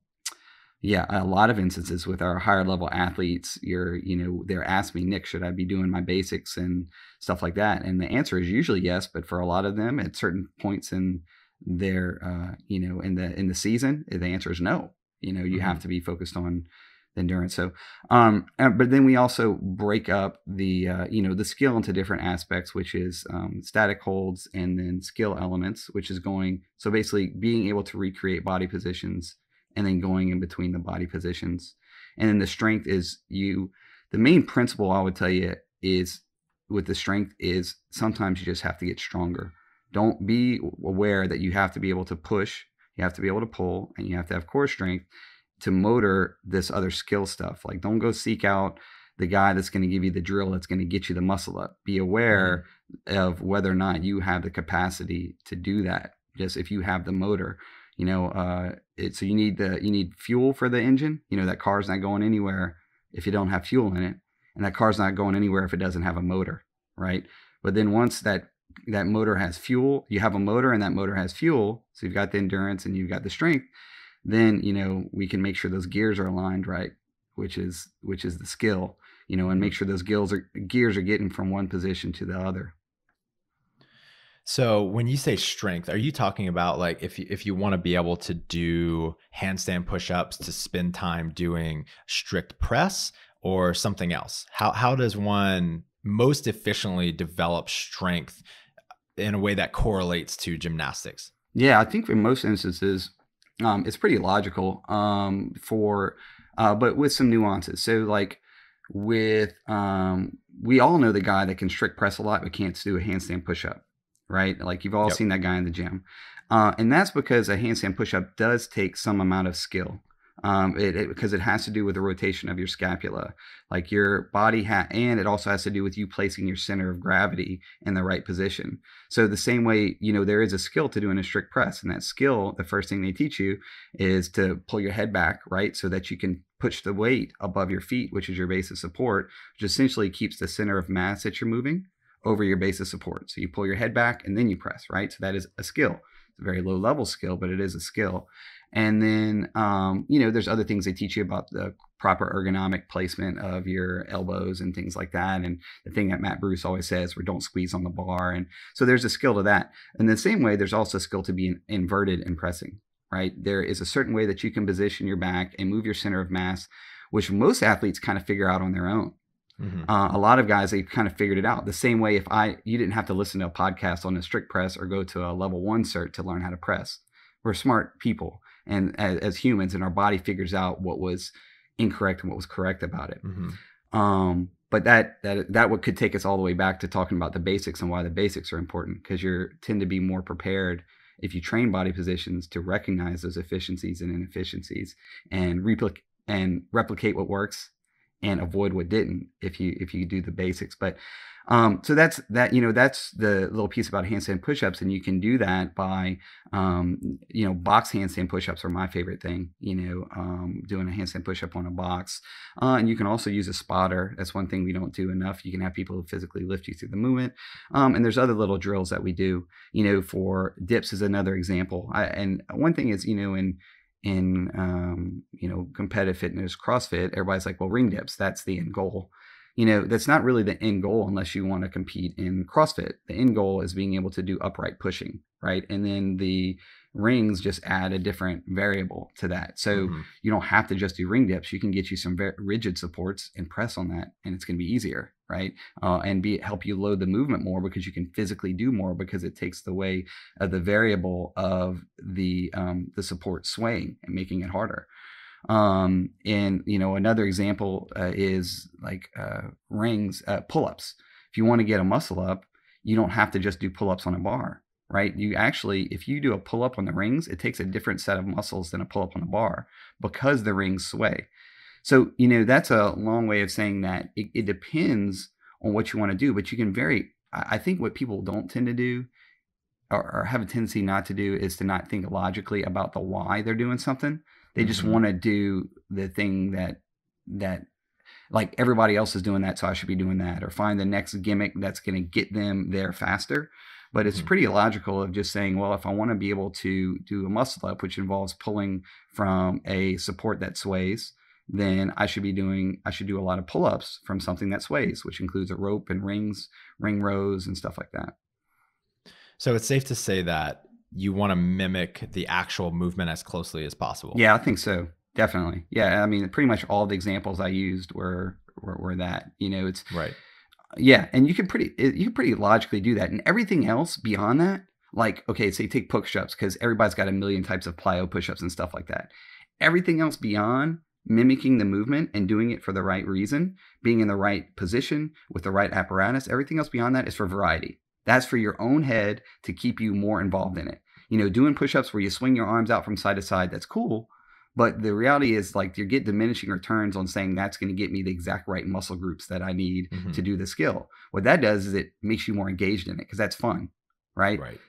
yeah, a lot of instances with our higher level athletes, you're, you know, they're asking me, Nick, should I be doing my basics and stuff like that? And the answer is usually yes, but for a lot of them, at certain points in their, uh, you know, in the in the season, the answer is no. You know, you have to be focused on the endurance. So, um, but then we also break up the, uh, you know, the skill into different aspects, which is um, static holds and then skill elements, which is going. So basically, being able to recreate body positions and then going in between the body positions. And then the strength is you, the main principle I would tell you is with the strength is sometimes you just have to get stronger. Don't be aware that you have to be able to push, you have to be able to pull, and you have to have core strength to motor this other skill stuff. Like don't go seek out the guy that's going to give you the drill that's going to get you the muscle up. Be aware of whether or not you have the capacity to do that. Just if you have the motor you know uh it, so you need the you need fuel for the engine you know that car's not going anywhere if you don't have fuel in it, and that car's not going anywhere if it doesn't have a motor, right? But then once that that motor has fuel, you have a motor and that motor has fuel, so you've got the endurance and you've got the strength, then you know we can make sure those gears are aligned right, which is which is the skill, you know, and make mm-hmm. sure those gears are gears are getting from one position to the other. So when you say strength, are you talking about like if you, if you want to be able to do handstand push-ups to spend time doing strict press or something else? How how does one most efficiently develop strength in a way that correlates to gymnastics? Yeah, I think in most instances, um, it's pretty logical um, for, uh, but with some nuances. So like with, um, we all know the guy that can strict press a lot but can't do a handstand push-up right? Like you've all yep. seen that guy in the gym. Uh, and that's because a handstand push-up does take some amount of skill. Um, it, because it has to do with the rotation of your scapula, like your body hat, and it also has to do with you placing your center of gravity in the right position. So the same way, you know, there is a skill to doing a strict press, and that skill, the first thing they teach you is to pull your head back, right, so that you can push the weight above your feet, which is your base of support, which essentially keeps the center of mass that you're moving over your base of support. So you pull your head back and then you press, right? So that is a skill. It's a very low level skill, but it is a skill. And then, um, you know, there's other things they teach you about the proper ergonomic placement of your elbows and things like that. And the thing that Matt Bruce always says, where don't squeeze on the bar. And so there's a skill to that. And the same way, there's also a skill to be inverted and pressing, right? There is a certain way that you can position your back and move your center of mass, which most athletes kind of figure out on their own. Mm-hmm. Uh, a lot of guys they kind of figured it out the same way. If I you didn't have to listen to a podcast on a strict press or go to a level one cert to learn how to press. We're smart people, and as, as humans, and our body figures out what was incorrect and what was correct about it. Mm-hmm. Um, but that that that would could take us all the way back to talking about the basics and why the basics are important because you tend to be more prepared if you train body positions to recognize those efficiencies and inefficiencies and replicate and replicate what works and avoid what didn't if you if you do the basics but um, so that's that you know that's the little piece about handstand push-ups and you can do that by um, you know box handstand push-ups are my favorite thing you know um, doing a handstand push-up on a box. Uh, and you can also use a spotter that's one thing we don't do enough you can have people physically lift you through the movement um, and there's other little drills that we do you know for dips is another example I, and one thing is you know in in um, you know competitive fitness crossfit everybody's like well ring dips that's the end goal. You know that's not really the end goal unless you want to compete in crossfit. The end goal is being able to do upright pushing right? And then the rings just add a different variable to that. So mm-hmm. you don't have to just do ring dips. You can get you some very rigid supports and press on that, and it's going to be easier, right? Uh, and be help you load the movement more because you can physically do more because it takes the way of the variable of the um, the support swaying and making it harder. Um, and you know another example uh, is like uh, rings, uh, pull ups. If you want to get a muscle up, you don't have to just do pull ups on a bar right? You actually, if you do a pull up on the rings, it takes a different set of muscles than a pull up on a bar because the rings sway. So, you know, that's a long way of saying that it, it depends on what you want to do, but you can vary. I think what people don't tend to do or, or, have a tendency not to do is to not think logically about the why they're doing something. They just mm-hmm. want to do the thing that, that, like everybody else is doing that, so I should be doing that, or find the next gimmick that's going to get them there faster. But it's mm-hmm. pretty illogical of just saying, well, if I want to be able to do a muscle up, which involves pulling from a support that sways, then I should be doing I should do a lot of pull-ups from something that sways, which includes a rope and rings, ring rows and stuff like that. So it's safe to say that you want to mimic the actual movement as closely as possible. Yeah, I think so. Definitely. Yeah, I mean pretty much all the examples I used were were, were that. You know, it's right yeah, and you can pretty you can pretty logically do that, and everything else beyond that, like okay, say take push-ups because everybody's got a million types of plyo push-ups and stuff like that. Everything else beyond mimicking the movement and doing it for the right reason, being in the right position with the right apparatus, everything else beyond that is for variety. That's for your own head to keep you more involved in it. You know, doing push-ups where you swing your arms out from side to side, that's cool. But the reality is, like, you get diminishing returns on saying that's going to get me the exact right muscle groups that I need mm-hmm. to do the skill. What that does is it makes you more engaged in it because that's fun, right? Right.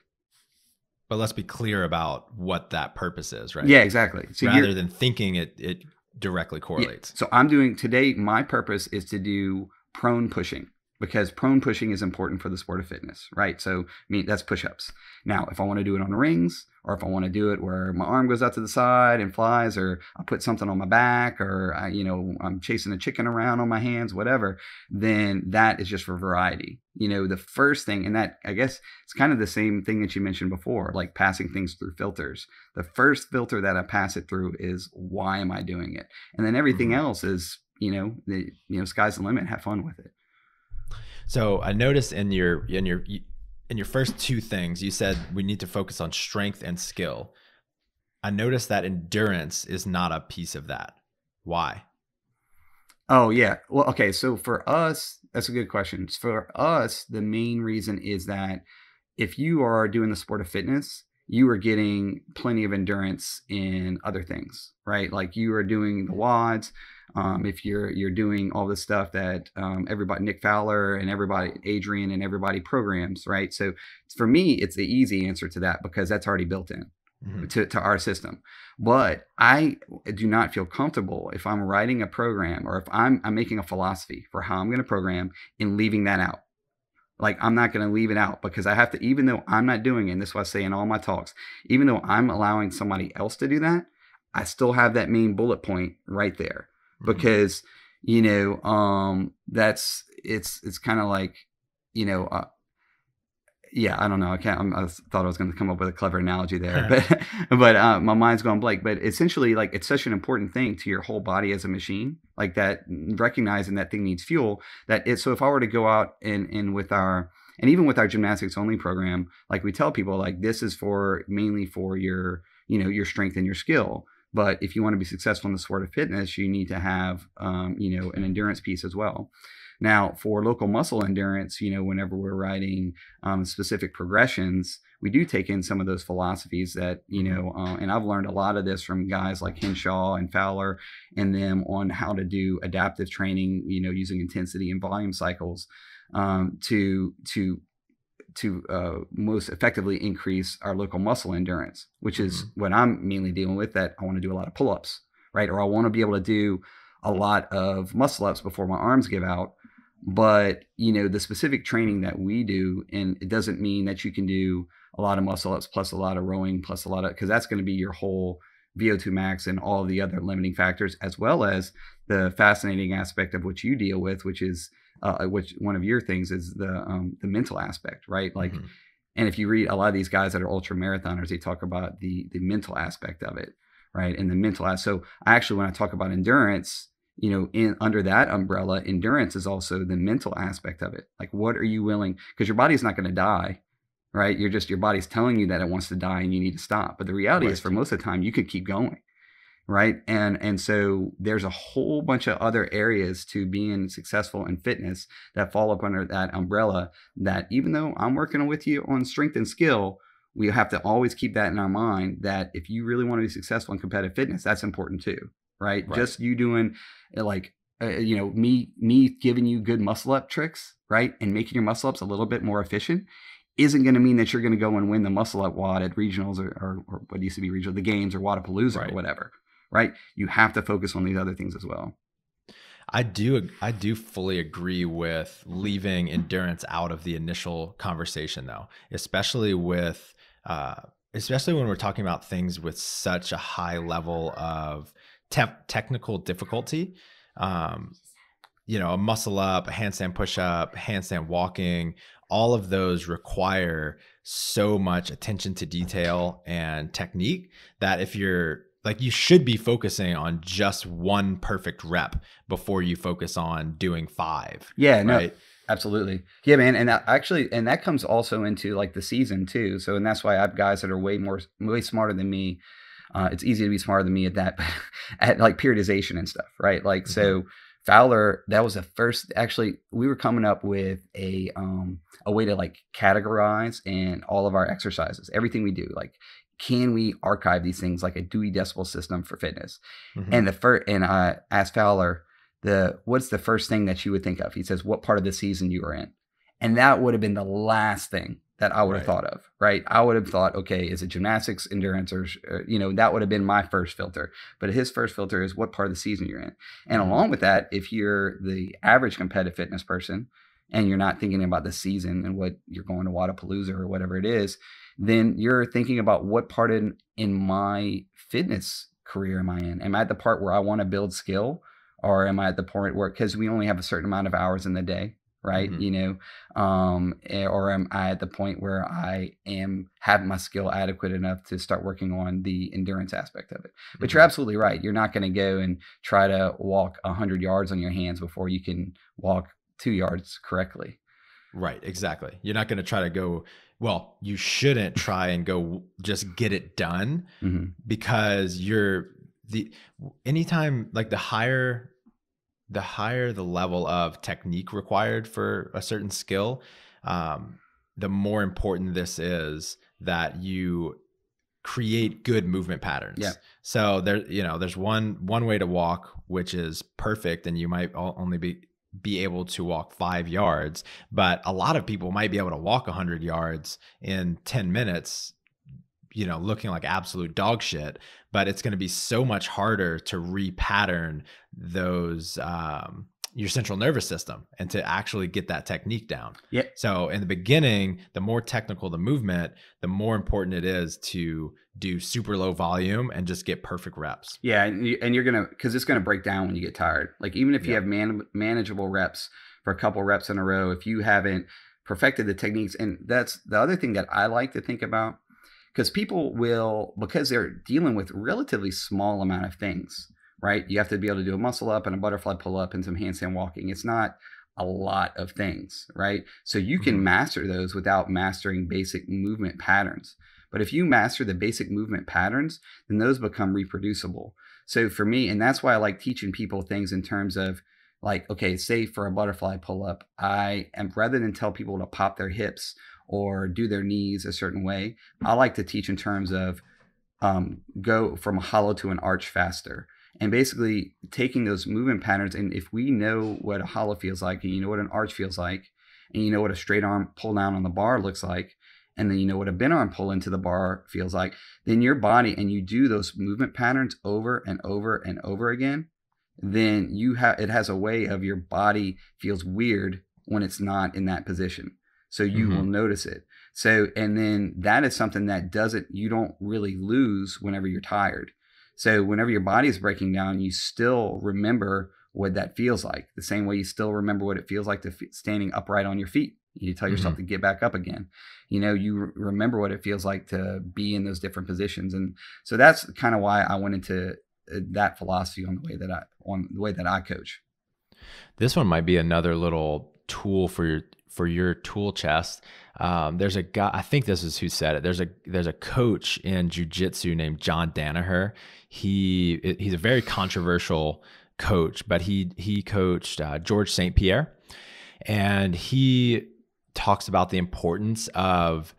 But let's be clear about what that purpose is, right? Yeah, exactly. So rather than thinking it, it directly correlates. Yeah. So I'm doing today. My purpose is to do prone pushing because prone pushing is important for the sport of fitness, right? So, I mean, that's push ups. Now, if I want to do it on the rings, or if I want to do it where my arm goes out to the side and flies, or I put something on my back, or I, you know, I'm chasing a chicken around on my hands, whatever, then that is just for variety. You know, the first thing, and that I guess it's kind of the same thing that you mentioned before, like passing things through filters. The first filter that I pass it through is why am I doing it? And then everything mm-hmm. else is, you know, the, you know, sky's the limit, have fun with it. So I noticed in your in your in your first two things, you said we need to focus on strength and skill. I noticed that endurance is not a piece of that. Why? Oh yeah. Well, okay. So for us, that's a good question. For us, the main reason is that if you are doing the sport of fitness, you are getting plenty of endurance in other things, right? Like you are doing the mm-hmm. WODs, um, if you're you're doing all the stuff that um, everybody Nick Fowler and everybody Adrian and everybody programs, right? So for me, it's the easy answer to that because that's already built in. Mm-hmm. To, to our system. But I do not feel comfortable if I'm writing a program or if I'm, I'm making a philosophy for how I'm going to program and leaving that out. Like I'm not going to leave it out because I have to, even though I'm not doing it, and this is what I say in all my talks, even though I'm allowing somebody else to do that, I still have that main bullet point right there. Mm-hmm. because you know um that's it's it's kind of like you know uh, yeah i don't know i can't I'm, i thought i was going to come up with a clever analogy there but but uh, my mind's going blank but essentially like it's such an important thing to your whole body as a machine like that recognizing that thing needs fuel that it so if i were to go out and and with our and even with our gymnastics only program like we tell people like this is for mainly for your you know your strength and your skill but if you want to be successful in the sport of fitness, you need to have, um, you know, an endurance piece as well. Now, for local muscle endurance, you know, whenever we're writing um, specific progressions, we do take in some of those philosophies that, you mm-hmm. know, uh, and I've learned a lot of this from guys like Henshaw and Fowler and them on how to do adaptive training, you know, using intensity and volume cycles um, to to to uh, most effectively increase our local muscle endurance, which is mm-hmm. what I'm mainly dealing with. That I want to do a lot of pull ups, right? Or I want to be able to do a lot of muscle ups before my arms give out. But you know, the specific training that we do, and it doesn't mean that you can do a lot of muscle ups plus a lot of rowing plus a lot of because that's going to be your whole VO2 max and all the other limiting factors, as well as the fascinating aspect of what you deal with, which is uh, which one of your things is the um, the mental aspect, right? Like, mm-hmm. and if you read a lot of these guys that are ultra marathoners, they talk about the the mental aspect of it, right? And the mental aspect. So I actually, when I talk about endurance, you know, in under that umbrella, endurance is also the mental aspect of it. Like, what are you willing? Because your body's not going to die, right? You're just your body's telling you that it wants to die and you need to stop. But the reality right. is, for most of the time, you could keep going right and and so there's a whole bunch of other areas to being successful in fitness that fall up under that umbrella that even though i'm working with you on strength and skill we have to always keep that in our mind that if you really want to be successful in competitive fitness that's important too right, right. just you doing eh, like uh, you know me me giving you good muscle up tricks right and making your muscle ups a little bit more efficient isn't going to mean that you're going to go and win the muscle up WOD at regionals or, or, or, what used to be regional, the games or Wodapalooza right. or whatever, right? You have to focus on these other things as well. I do I do fully agree with leaving endurance out of the initial conversation though, especially with uh, especially when we're talking about things with such a high level of te- technical difficulty. Um, you know, a muscle up, a handstand push up, handstand walking, all of those require so much attention to detail and technique that if you're like you should be focusing on just one perfect rep before you focus on doing five. Yeah, right? no, absolutely. Yeah, man, and that actually, and that comes also into like the season too. So, and that's why I have guys that are way more, way smarter than me. Uh, it's easy to be smarter than me at that, at like periodization and stuff, right? Like, mm-hmm. so Fowler, that was the first. Actually, we were coming up with a um a way to like categorize and all of our exercises, everything we do, like can we archive these things like a Dewey Decimal System for fitness? Mm-hmm. And the first, and I asked Fowler, the what's the first thing that you would think of? He says, what part of the season you were in, and that would have been the last thing that I would have Right. thought of, right? I would have thought, okay, is it gymnastics, endurance, or, or, you know, that would have been my first filter. But his first filter is what part of the season you're in. And Mhm. along with that, if you're the average competitive fitness person and you're not thinking about the season and what you're going to Wodapalooza or whatever it is, then you're thinking about what part in in my fitness career am I in? Am I at the part where I want to build skill, or am I at the point where because we only have a certain amount of hours in the day, right? Mhm. You know, um, eh, or am I at the point where I am have my skill adequate enough to start working on the endurance aspect of it? But you're Mhm. absolutely right. You're not going to go and try to walk hundred yards on your hands before you can walk two yards correctly. Right, exactly. You're not going to try to go, well, you shouldn't try and go just get it done hmm because you're the anytime like the higher the higher the level of technique required for a certain skill, um, the more important this is that you create good movement patterns. Yeah. So there, you know, there's one one way to walk which is perfect, and you might only be be able to walk five yards, but a lot of people might be able to walk hundred yards in ten minutes. You know, looking like absolute dog shit, but it's going to be so much harder to repattern those um, your central nervous system and to actually get that technique down. Yeah. So in the beginning, the more technical the movement, the more important it is to do super low volume and just get perfect reps. Yeah, and, you, and you're gonna because it's gonna break down when you get tired. Like even if you Yeah. have man, manageable reps for a couple reps in a row, if you haven't perfected the techniques, and that's the other thing that I like to think about, because people will because they're dealing with relatively small amount of things, right? You have to be able to do a muscle up and a butterfly pull up and some handstand walking. It's not a lot of things, right? So you can Mhm. master those without mastering basic movement patterns. But if you master the basic movement patterns, then those become reproducible. So for me, and that's why I like teaching people things in terms of like, okay, say for a butterfly pull up, I am rather than tell people to pop their hips or do their knees a certain way, I like to teach in terms of um, go from a hollow to an arch faster. And basically taking those movement patterns, and if we know what a hollow feels like, and you know what an arch feels like, and you know what a straight arm pull down on the bar looks like, and then you know what a bent arm pull into the bar feels like, then your body and you do those movement patterns over and over and over again, then you have it has a way of your body feels weird when it's not in that position. So you will mm-hmm. notice it. So and then that is something that doesn't you don't really lose whenever you're tired. So whenever your body is breaking down, you still remember what that feels like. The same way you still remember what it feels like to f- standing upright on your feet. You tell yourself to get back up again. You know, you re- remember what it feels like to be in those different positions, and so that's kind of why I went into uh, that philosophy on the way that I on the way that I coach. This one might be another little tool for your for your tool chest. Um, there's a guy. I think this is who said it. There's a there's a coach in jujitsu named John Danaher. He he's a very controversial coach, but he he coached uh, George St. Pierre, and he talks about the importance of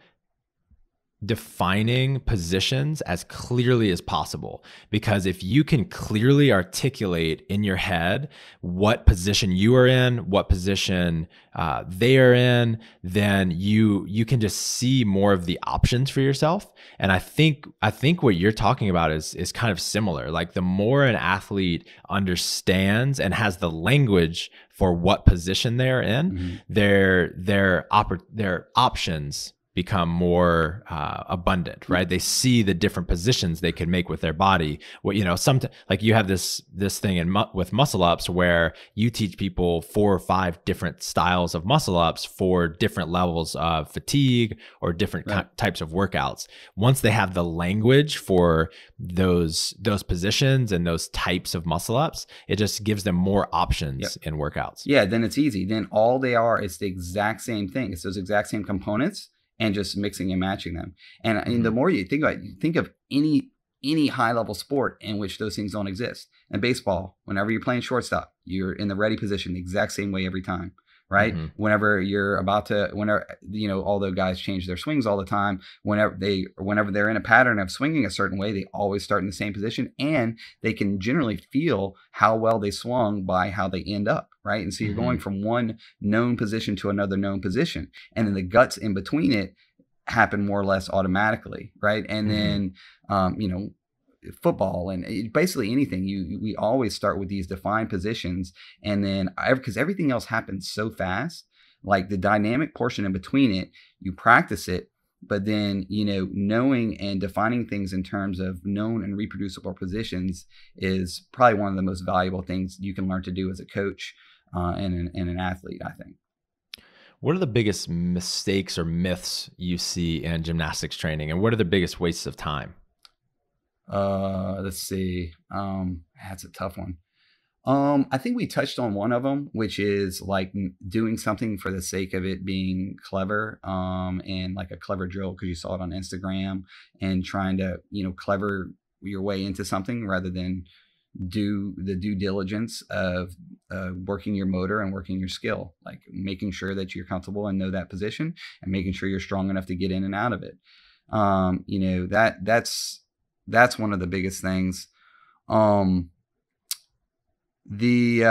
defining positions as clearly as possible. Because if you can clearly articulate in your head what position you are in what position uh, they are in then you you can just see more of the options for yourself. And i think i think what you're talking about is is kind of similar. Like the more an athlete understands and has the language for what position they're in Mhm. their their oppor- their options become more uh, abundant right they see the different positions they can make with their body what you know some like you have this this thing in mu- with muscle ups where you teach people four or five different styles of muscle ups for different levels of fatigue or different Right. types of workouts once they have the language for those those positions and those types of muscle ups it just gives them more options in workouts Yeah, then it's easy. Then all they are is the exact same thing. It's those exact same components and just mixing and matching them. And, and the mm-hmm. more you think about it, you think of any any high level sport in which those things don't exist. In baseball, whenever you're playing shortstop, you're in the ready position the exact same way every time, right? Mhm. Whenever you're about to, whenever you know, although guys change their swings all the time, whenever they, whenever they're in a pattern of swinging a certain way, they always start in the same position, and they can generally feel how well they swung by how they end up, right? And so you're going from one known position to another known position, and then the guts in between it happen more or less automatically, right? And mm-hmm. then, um, you know, football and eh, basically anything you we always start with these defined positions and then because everything else happens so fast like the dynamic portion in between it you practice it but then you know knowing and defining things in terms of known and reproducible positions is probably one of the most valuable things you can learn to do as a coach uh, and, an, and an athlete i think. What are the biggest mistakes or myths you see in gymnastics training and what are the biggest wastes of time uh let's see. Um that's a tough one. Um, I think we touched on one of them, which is like doing something for the sake of it being clever, um, and like a clever drill because you saw it on Instagram, and trying to you know clever your way into something rather than do the due diligence of uh, working your motor and working your skill, like making sure that you're comfortable and know that position, and making sure you're strong enough to get in and out of it. Um, you know that that's that's one of the biggest things. Um, the uh,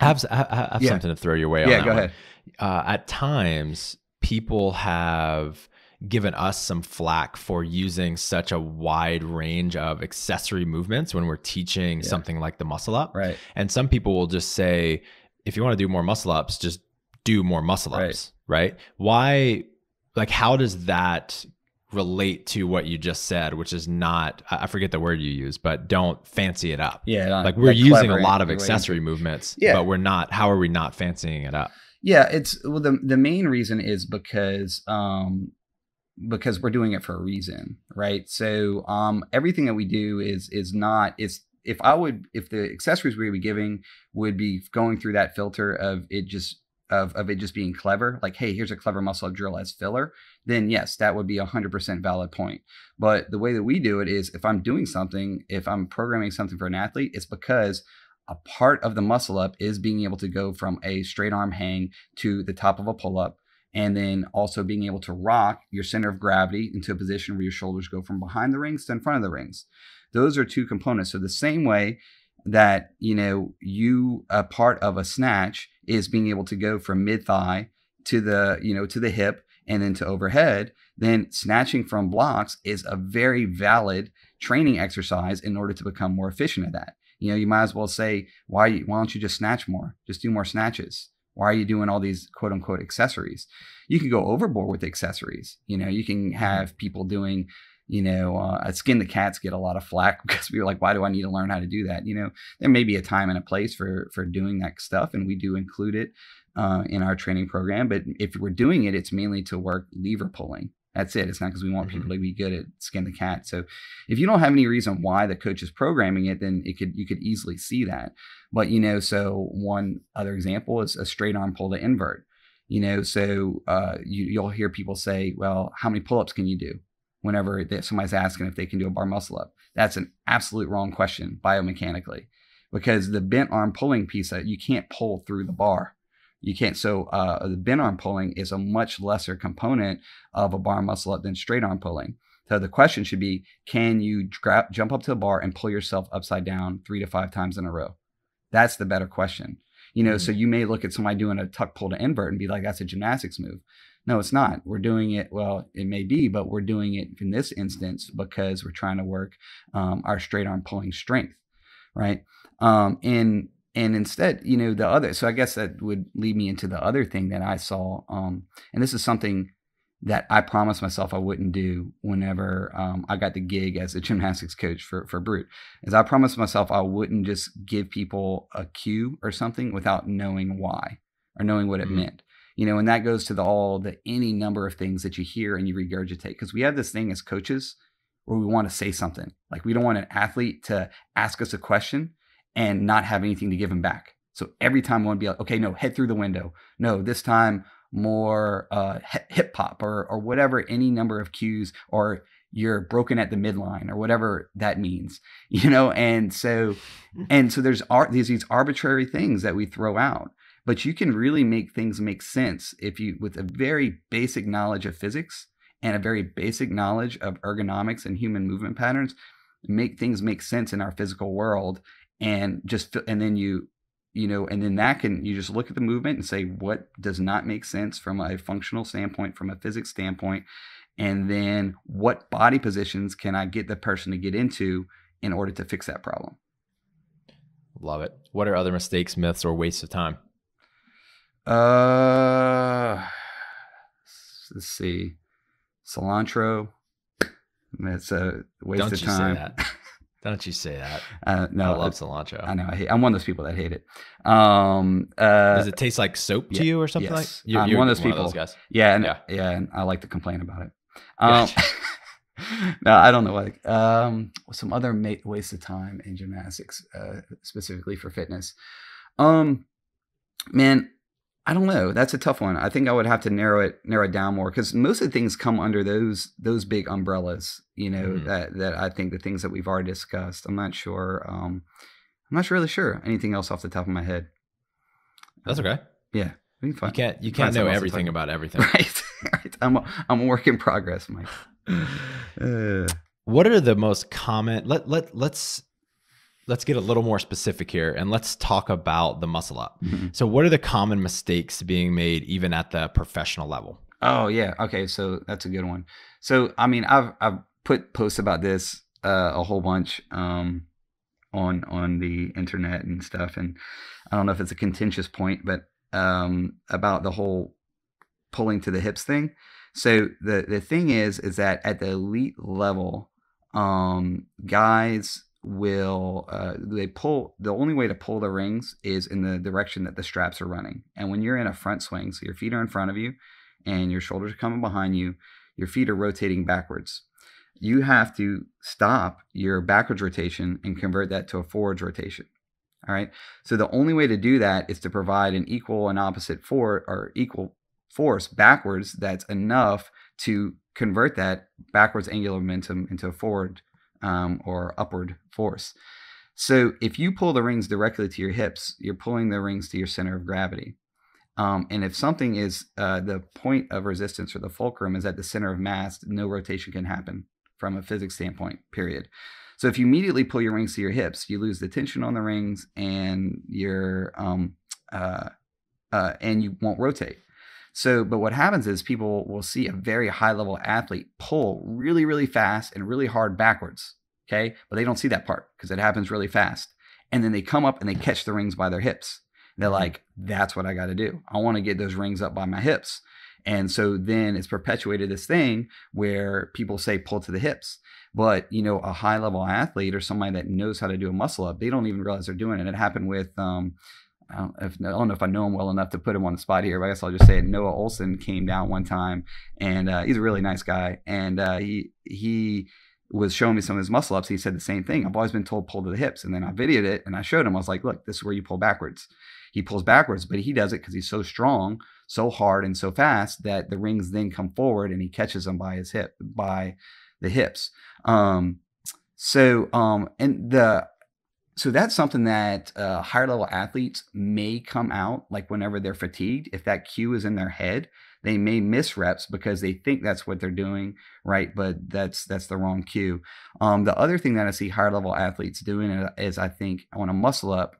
I have, I have yeah. something to throw your way on. Yeah, go one. ahead. Uh, at times, people have given us some flack for using such a wide range of accessory movements when we're teaching yeah. something like the muscle up. Right. And some people will just say, if you want to do more muscle ups, just do more muscle ups. Right. right? Why? Like, how does that relate to what you just said, which is not I forget the word you use, but don't fancy it up. Yeah, like we're using a lot of accessory movements, yeah. but we're not. How are we not fancying it up? Yeah, it's well the the main reason is because um because we're doing it for a reason, right? So um everything that we do is is not it's if I would if the accessories we would be giving would be going through that filter of it just of, of it just being clever, like, hey, here's a clever muscle up drill as filler, then yes, that would be a 100% valid point. But the way that we do it is if I'm doing something, if I'm programming something for an athlete, it's because a part of the muscle up is being able to go from a straight arm hang to the top of a pull up. And then also being able to rock your center of gravity into a position where your shoulders go from behind the rings to in front of the rings. Those are two components. So the same way that you know you a part of a snatch is being able to go from mid thigh to the you know to the hip and then to overhead then snatching from blocks is a very valid training exercise in order to become more efficient at that. You know you might as well say why why don't you just snatch more? Just do more snatches. Why are you doing all these quote unquote accessories? You can go overboard with accessories. You know you can have people doing you know, uh, skin the cats get a lot of flack because we were like, why do I need to learn how to do that? You know, there may be a time and a place for for doing that stuff, and we do include it uh, in our training program. But if we're doing it, it's mainly to work lever pulling. That's it. It's not because we want mm-hmm. people to be good at skin the cat. So if you don't have any reason why the coach is programming it, then it could you could easily see that. But you know, so one other example is a straight arm pull to invert. You know, so uh, you, you'll hear people say, "Well, how many pull ups can you do?" whenever somebody's asking if they can do a bar muscle up. That's an absolute wrong question biomechanically because the bent arm pulling piece that you can't pull through the bar. You can't. So uh, the bent arm pulling is a much lesser component of a bar muscle up than straight arm pulling. So the question should be, can you jump up to the bar and pull yourself upside down three to five times in a row? That's the better question. You know, mm-hmm. so you may look at somebody doing a tuck pull to invert and be like, that's a gymnastics move. No, it's not. We're doing it, well, it may be, but we're doing it in this instance because we're trying to work um, our straight arm pulling strength, right? Um, and and instead, you know, the other, so I guess that would lead me into the other thing that I saw. Um, and this is something that I promised myself I wouldn't do whenever um, I got the gig as a gymnastics coach for for Brute. Is I promised myself I wouldn't just give people a cue or something without knowing why or knowing what it mm-hmm. meant you know and that goes to the all the any number of things that you hear and you regurgitate because we have this thing as coaches where we want to say something like we don't want an athlete to ask us a question and not have anything to give him back. So every time we want to be like okay no head through the window. No this time more uh, hip hop or or whatever any number of cues or you're broken at the midline or whatever that means you know? And so and so there's art these these arbitrary things that we throw out but you can really make things make sense if you with a very basic knowledge of physics and a very basic knowledge of ergonomics and human movement patterns make things make sense in our physical world and just and then you you know, and then that can you just look at the movement and say what does not make sense from a functional standpoint, from a physics standpoint, and then what body positions can I get the person to get into in order to fix that problem. Love it. What are other mistakes, myths, or wastes of time? Uh, let's see, cilantro. That's a waste Don't of time. Don't you say that. Uh, no, I love cilantro. I know. I hate, I'm one of those people that hate it. Um, uh, Does it taste like soap to yeah, you or something like? yes. You're, I'm you're one of those people. guys. yeah, and, Yeah. yeah, and I like to complain about it. Um, no, I don't know. Like um, some other ma- waste of time in gymnastics, uh, specifically for fitness. Um, man, I don't know. That's a tough one. I think I would have to narrow it narrow it down more because most of the things come under those those big umbrellas. You know Mhm. that that I think the things that we've already discussed. I'm not sure. Um, I'm not really sure anything else off the top of my head. That's okay. Yeah, we can You can't you can't know something else to everything about everything. Right, right. I'm a, I'm a work in progress, Mike. Uh, What are the most common? Let let let's let's get a little more specific here and let's talk about the muscle up. mhm. So, what are the common mistakes being made even at the professional level? Oh yeah. Okay. So that's a good one. So I mean, I've I've put posts about this uh, a whole bunch um, on on the internet and stuff, and I don't know if it's a contentious point, but um, about the whole pulling to the hips thing. So the the thing is, is that at the elite level, um, guys will uh, they pull the only way to pull the rings is in the direction that the straps are running and when you're in a front swing so your feet are in front of you and your shoulders are coming behind you, your feet are rotating backwards. You have to stop your backwards rotation and convert that to a forwards rotation. All right. So the only way to do that is to provide an equal and opposite for or equal force backwards that's enough to convert that backwards angular momentum into a forward um, or upward force. So if you pull the rings directly to your hips, you're pulling the rings to your center of gravity. Um, and if something is uh, the point of resistance or the fulcrum is at the center of mass, no rotation can happen from a physics standpoint, period. So if you immediately pull your rings to your hips, you lose the tension on the rings and your um, uh, uh, and you won't rotate. So, but what happens is people will see a very high level athlete pull really, really fast and really hard backwards. Okay. But they don't see that part because it happens really fast. And then they come up and they catch the rings by their hips. They're like, that's what I got to do. I want to get those rings up by my hips. And so then it's perpetuated this thing where people say pull to the hips. But, you know, a high level athlete or somebody that knows how to do a muscle up, they don't even realize they're doing it. It happened with, um, I don't, if, I don't know if I know him well enough to put him on the spot here, but I guess I'll just say it. Noah Ohlsen came down one time and uh, he's a really nice guy. And uh, he, he, was showing me some of his muscle ups. He said the same thing. I've always been told pull to the hips. And then I videoed it and I showed him. I was like, look, this is where you pull backwards. He pulls backwards, but he does it because he's so strong, so hard, and so fast that the rings then come forward and he catches them by his hip, by the hips. Um, so, um, and the so that's something that uh, higher level athletes may come out like whenever they're fatigued. If that cue is in their head, they may miss reps because they think that's what they're doing, right? But that's that's the wrong cue. Um, the other thing that I see higher level athletes doing is I think I want to muscle up,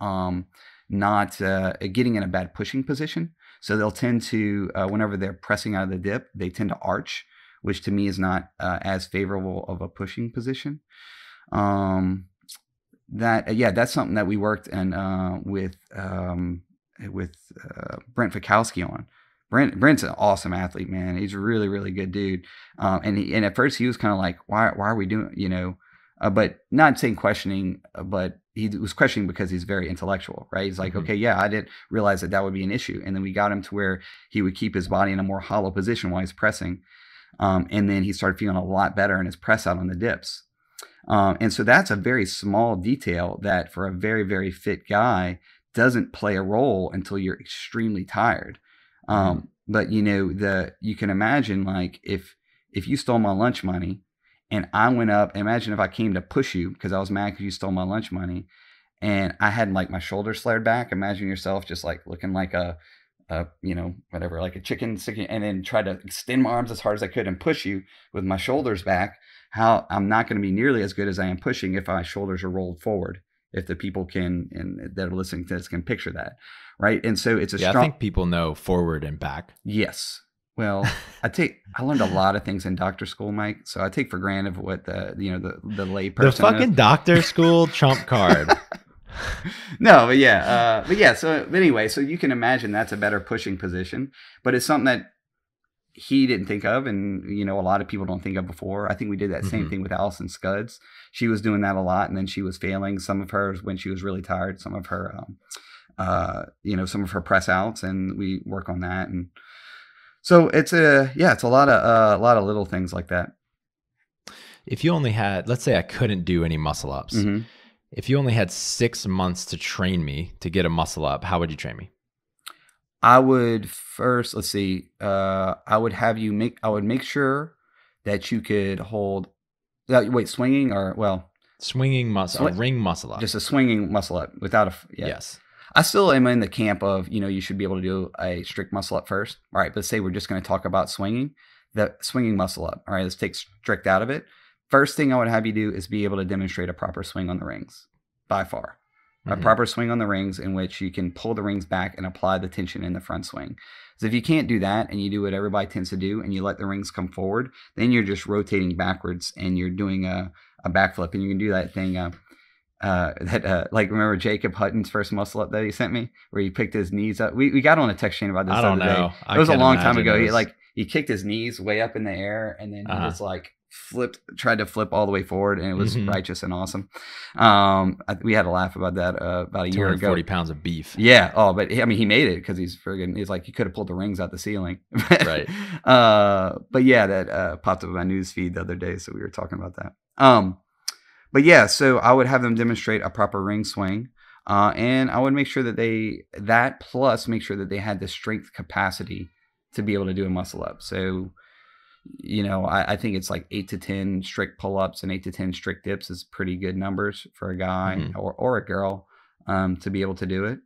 um, not uh, getting in a bad pushing position. So they'll tend to uh, whenever they're pressing out of the dip, they tend to arch, which to me is not uh, as favorable of a pushing position. Um, that yeah, that's something that we worked and uh, with um, with uh, Brent Fikowski on. Brent Brent's an awesome athlete, man. He's a really really good dude. Um, and he, and at first he was kind of like, why why are we doing you know, uh, but not saying questioning, uh, but he was questioning because he's very intellectual, right? He's like, Mhm. okay, yeah, I didn't realize that that would be an issue, and then we got him to where he would keep his body in a more hollow position while he's pressing, um, and then he started feeling a lot better in his press out on the dips. Um, and so that's a very small detail that for a very, very fit guy doesn't play a role until you're extremely tired. Um, but you know, the you can imagine like if if you stole my lunch money and I went up, imagine if I came to push you because I was mad because you stole my lunch money and I had like my shoulders flared back. Imagine yourself just like looking like a uh, you know, whatever, like a chicken sticking, and then try to extend my arms as hard as I could and push you with my shoulders back. How I'm not going to be nearly as good as I am pushing if my shoulders are rolled forward if the people can and that are listening to this can picture that, right? And so it's a yeah, strong. I think people know forward and back. Yes. Well, I take I learned a lot of things in doctor school, Mike. So I take for granted what the you know the the lay person. The fucking knows. doctor school trump card. no, but yeah, uh, but yeah. So anyway, so you can imagine that's a better pushing position, but it's something that he didn't think of, and you know a lot of people don't think of before. I think we did that same Mhm. thing with Allison Scuds. She was doing that a lot, and then she was failing some of hers when she was really tired. Some of her, um, uh, you know, some of her press outs, and we work on that. And so it's a yeah, it's a lot of uh, a lot of little things like that. if you only had, let's say I couldn't do any muscle ups. Mhm. If you only had six months to train me to get a muscle up, how would you train me? I would first let's see. Uh, I would have you make. I would make sure that you could hold. Uh, wait, swinging or well, Swinging muscle, a ring muscle up. just a swinging muscle up without a Yeah. Yes. I still am in the camp of you know you should be able to do a strict muscle up first. All right, but say we're just going to talk about swinging, the swinging muscle up. All right, let's take strict out of it. First thing I would have you do is be able to demonstrate a proper swing on the rings, by far. A Mhm. proper swing on the rings in which you can pull the rings back and apply the tension in the front swing. So if you can't do that and you do what everybody tends to do and you let the rings come forward, then you're just rotating backwards and you're doing a, a backflip and you can do that thing. Uh, uh, that uh, like remember Jacob Hutton's first muscle up that he sent me where he picked his knees up. We, we got on a text chain about this. I don't day. know. I It was a long time ago. He like he kicked his knees way up in the air and then he Uh-huh. was like flipped, tried to flip all the way forward, and it was Mhm. righteous and awesome. Um, I, we had a laugh about that uh, about a year ago. 40 pounds of beef. Yeah. Oh, but he- I mean, he made it because he's friggin' He's like he could have pulled the rings out the ceiling. Right. Uh, but yeah, that uh, popped up in my news feed the other day, so we were talking about that. Um, but yeah, so I would have them demonstrate a proper ring swing, uh, and I would make sure that they that plus make sure that they had the strength capacity to be able to do a muscle up. So. You know, I, I think it's like eight to ten strict pull ups and eight to ten strict dips is pretty good numbers for a guy Mhm. or, or a girl um, to be able to do it.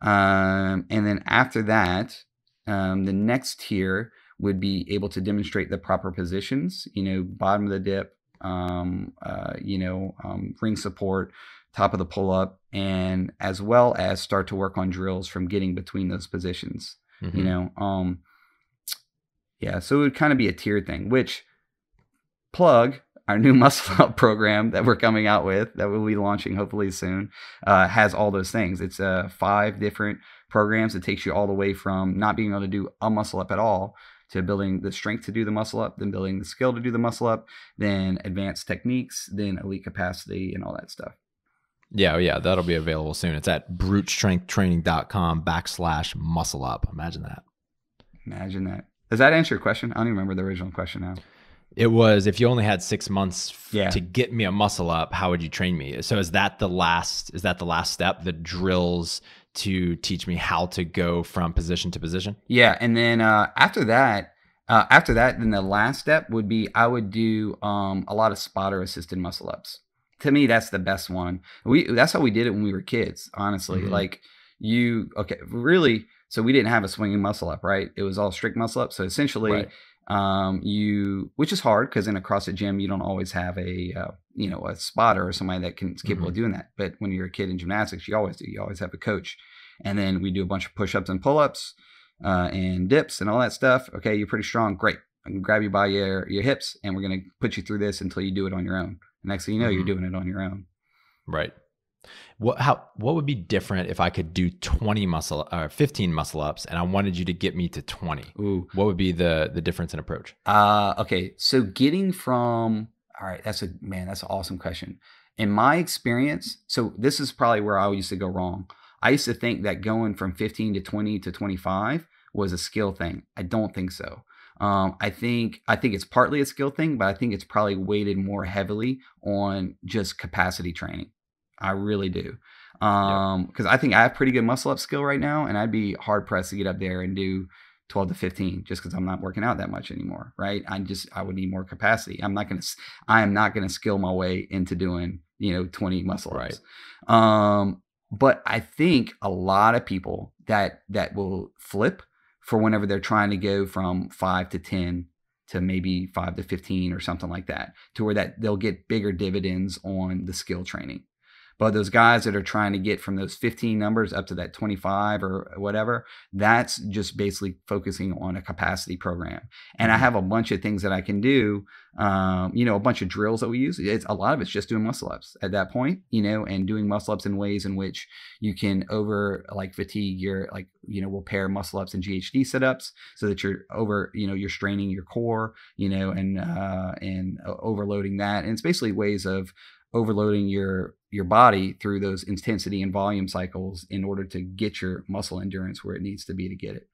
Um, and then after that, um, the next tier would be able to demonstrate the proper positions, you know, bottom of the dip, um, uh, you know, um, ring support, top of the pull up, and as well as start to work on drills from getting between those positions, you Mhm. know. Yeah, so it would kind of be a tiered thing, which plug our new muscle up program that we're coming out with that we'll be launching hopefully soon uh, has all those things it's uh, five different programs that takes you all the way from not being able to do a muscle up at all to building the strength to do the muscle up then building the skill to do the muscle up then advanced techniques then elite capacity and all that stuff Yeah, yeah, that'll be available soon. It's at brutestrengthtraining.com backslash muscle up. Imagine that. imagine that does that answer your question i don't even remember the original question now It was if you only had six months f- Yeah. to get me a muscle up, how would you train me? So is that the last? Is that the last step? The drills to teach me how to go from position to position. Yeah, and then uh, after that, uh, after that, then the last step would be I would do um, a lot of spotter assisted muscle ups. To me, that's the best one. We that's how we did it when we were kids. Honestly, Mhm. like you, okay, really. So we didn't have a swinging muscle up, right? It was all strict muscle up. So essentially, Right. um, you, which is hard because in a CrossFit gym, you don't always have a, uh, you know, a spotter or somebody that can is capable of doing that. But when you're a kid in gymnastics, you always do. You always have a coach, and then we do a bunch of push-ups and pull-ups uh, and dips and all that stuff. Okay, you're pretty strong. Great. I can grab you by your your hips, and we're gonna put you through this until you do it on your own. Next thing you know, Mhm. you're doing it on your own. Right. What how what would be different if I could do 20 muscle or 15 muscle ups and I wanted you to get me to 20? Ooh. What would be the the difference in approach? Uh, okay. So getting from all right, that's a man, that's an awesome question. In my experience, so this is probably where I used to go wrong. I used to think that going from 15 to 20 to 25 was a skill thing. I don't think so. Um, I think I think it's partly a skill thing, but I think it's probably weighted more heavily on just capacity training. I really do. Um, because I think I have pretty good muscle up skill right now, and I'd be hard pressed to get up there and do 12 to 15 just because I'm not working out that much anymore, right? I just I would need more capacity. I'm not gonna I am not gonna skill my way into doing you know 20 muscle ups. Um, but I think a lot of people that that will flip for whenever they're trying to go from five to 10 to maybe five to 15 or something like that, to where that they'll get bigger dividends on the skill training. But those guys that are trying to get from those 15 numbers up to that 25 or whatever, that's just basically focusing on a capacity program. And I Mm-hmm. have a bunch of things that I can do. Um, you know, a bunch of drills that we use. It's a lot of it's just doing muscle ups at that point, you know, and doing muscle ups in ways in which you can over like fatigue your like, you know, we'll pair muscle ups and GHD setups so that you're over, you know, you're straining your core, you know, and uh and overloading that. And it's basically ways of overloading your your body through those intensity and volume cycles in order to get your muscle endurance where it needs to be to get it.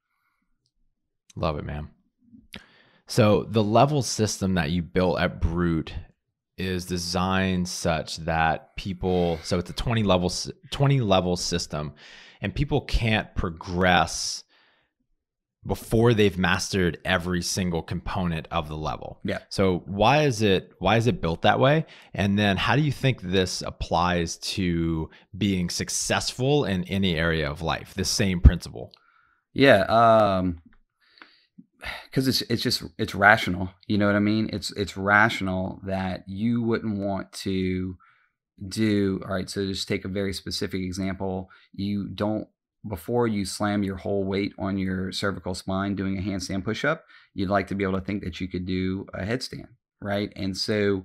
Love it, man. So the level system that you built at Brute is designed such that people so it's a 20 level 20 level system and people can't progress before they've mastered every single component of the level. Yeah. So why is it why is it built that way? And then how do you think this applies to being successful in any area of life? The same principle. Yeah, um because it's it's just it's rational. You know what I mean? It's it's rational that you wouldn't want to do all right. So just take a very specific example. You don't before you slam your whole weight on your cervical spine doing a handstand push-up, you'd like to be able to think that you could do a headstand, right? And so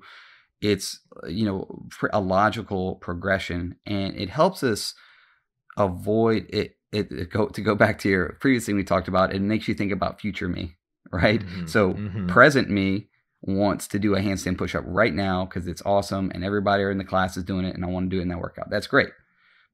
it's you know a logical progression, and it helps us avoid it. It, it go to go back to your previous thing we talked about. It makes you think about future me, right? Mhm, So mhm. present me wants to do a handstand push-up right now because it's awesome and everybody in the class is doing it and I want to do it in that workout. That's great.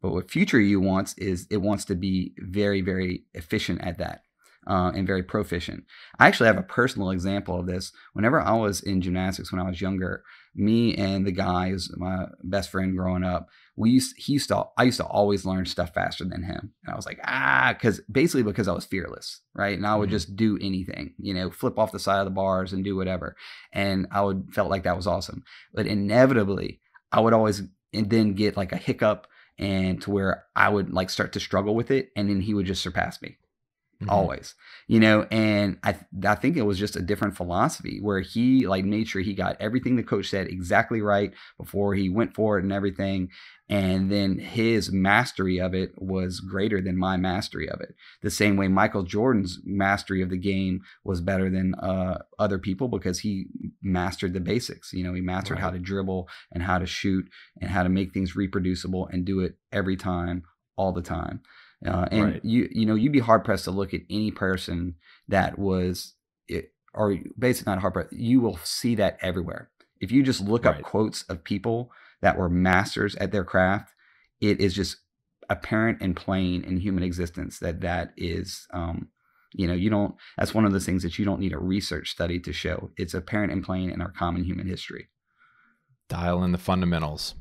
But what future you wants is it wants to be very, very efficient at that uh, and very proficient. I actually have a personal example of this. Whenever I was in gymnastics when I was younger, me and the guy who's my best friend growing up, we used he used to I used to always learn stuff faster than him. And I was like, ah, because basically because I was fearless, right? And I would Mhm. just do anything, you know, flip off the side of the bars and do whatever. And I would felt like that was awesome. But inevitably I would always and then get like a hiccup and to where I would like start to struggle with it and then he would just surpass me Mhm. always you know and i i think it was just a different philosophy where he like made sure he got everything the coach said exactly right before he went for it and everything and then his mastery of it was greater than my mastery of it. The same way michael jordan's mastery of the game was better than uh, other people because he mastered the basics you know he mastered how to dribble and how to shoot and how to make things reproducible and do it every time all the time uh, and Right. you you know you'd be hard pressed to look at any person that was it, or basically not hard pressed. You will see that everywhere. If you just look Right. up quotes of people that were masters at their craft, it is just apparent and plain in human existence that that is. Um, you know, you don't. That's one of the things that you don't need a research study to show. It's apparent and plain in our common human history. dial in the fundamentals.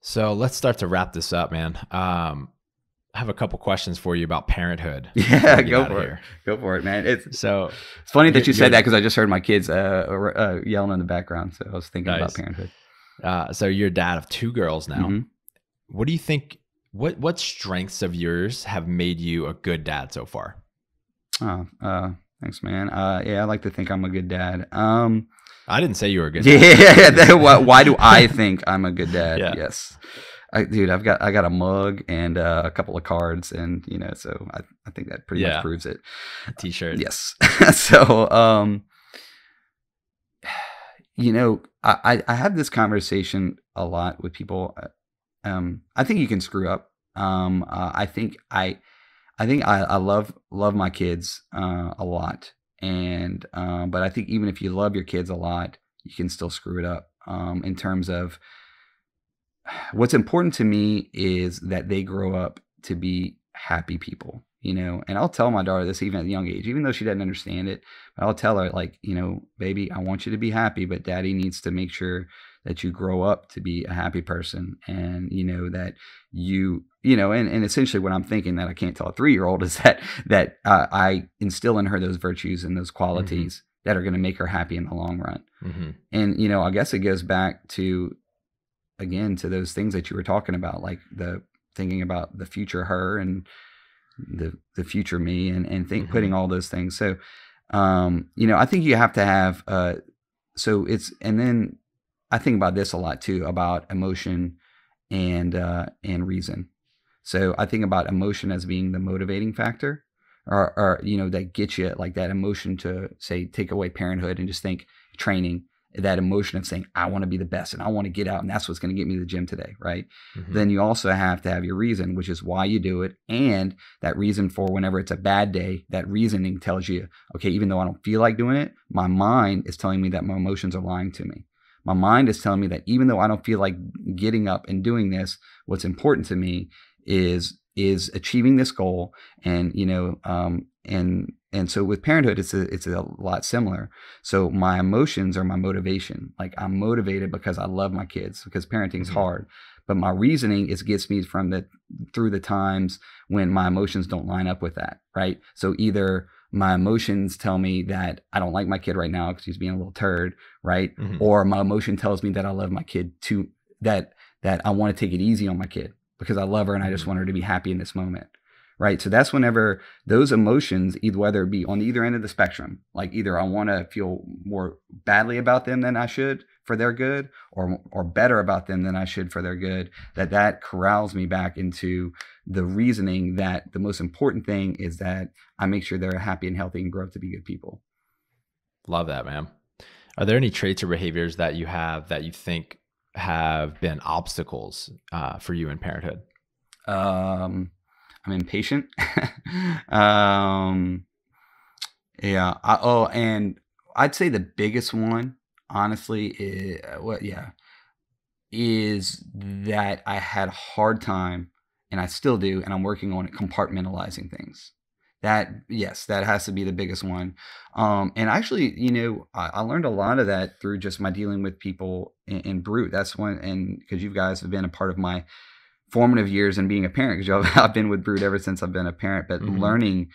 So let's start to wrap this up, man. Um, I have a couple questions for you about parenthood. Yeah, go for it. Go for it, man. It's So It's funny that You're- said that because I just heard my kids uh, uh, yelling in the background. So I was thinking Nice. about parenthood. Uh, so you're a dad of two girls now. Mhm. What do you think? What what strengths of yours have made you a good dad so far? Oh, uh, thanks, man. Uh, yeah, I like to think I'm a good dad. Um, I didn't say you were a good. dad. yeah, that- why, why do I think I'm a good dad? Yeah. Yes, I, dude. I've got I got a mug and uh, a couple of cards, and you know, so I, I think that pretty Yeah. much proves it. A T-shirt. Yes. so, um, you know, I, I- I have this conversation a lot with people. uh, Um, I think you can screw up. Um, uh, I think I, I think I, I love love my kids uh, a lot, and um, but I think even if you love your kids a lot, you can still screw it up. Um, in terms of what's important to me is that they grow up to be happy people you know and i'll tell my daughter this even at a young age even though she doesn't understand it but i'll tell her like you know baby i want you to be happy but daddy needs to make sure that you grow up to be a happy person and you know that you you know and, and essentially what i'm thinking that i can't tell a three year old is that that uh, i instill in her those virtues and those qualities that are going to make her happy in the long run hmm and you know i guess it goes back to again to those things that you were talking about like the thinking about the future her and the the future me and and think Mhm. putting all those things so um you know i think you have to have uh so it's and then I think about this a lot too about emotion and uh, and reason. So I think about emotion as being the motivating factor, or, or you know that gets you like that emotion to say take away parenthood and just think training that emotion of saying i want to be the best and i want to get out and that's what's going to get me to the gym today right mm-hmm. then you also have to have your reason which is why you do it and that reason for whenever it's a bad day that reasoning tells you okay even though i don't feel like doing it my mind is telling me that my emotions are lying to me my mind is telling me that even though i don't feel like getting up and doing this what's important to me is is achieving this goal and you know um, and and so with parenthood it's a it's a lot similar. So my emotions are my motivation. Like i'm motivated because i love my kids because parenting's mm-hmm. hard. But my reasoning is gets me from the through the times when my emotions don't line up with that right? So either my emotions tell me that i don't like my kid right now because he's being a little turd right? Mm-hmm. or my emotion tells me that i love my kid too that that i want to take it easy on my kid because i love her and i just mm-hmm. want her to be happy in this moment right? So that's whenever those emotions, either whether it be on either end of the spectrum, like either I want to feel more badly about them than I should for their good, or or better about them than I should for their good, that that corrals me back into the reasoning that the most important thing is that I make sure they're happy and healthy and grow up to be good people. Love that, man. Are there any traits or behaviors that you have that you think have been obstacles uh, for you in parenthood? Um, I'm impatient. um, yeah. I, oh, and I'd say the biggest one, honestly, is what? Yeah, is that I had a hard time, and I still do, and I'm working on it, compartmentalizing things. That yes, that has to be the biggest one. Um, and actually, you know, I, I, learned a lot of that through just my dealing with people in, in Brute. That's one, and because you guys have been a part of my formative years and being a parent because I've been with Brute ever since I've been a parent, but mm-hmm. learning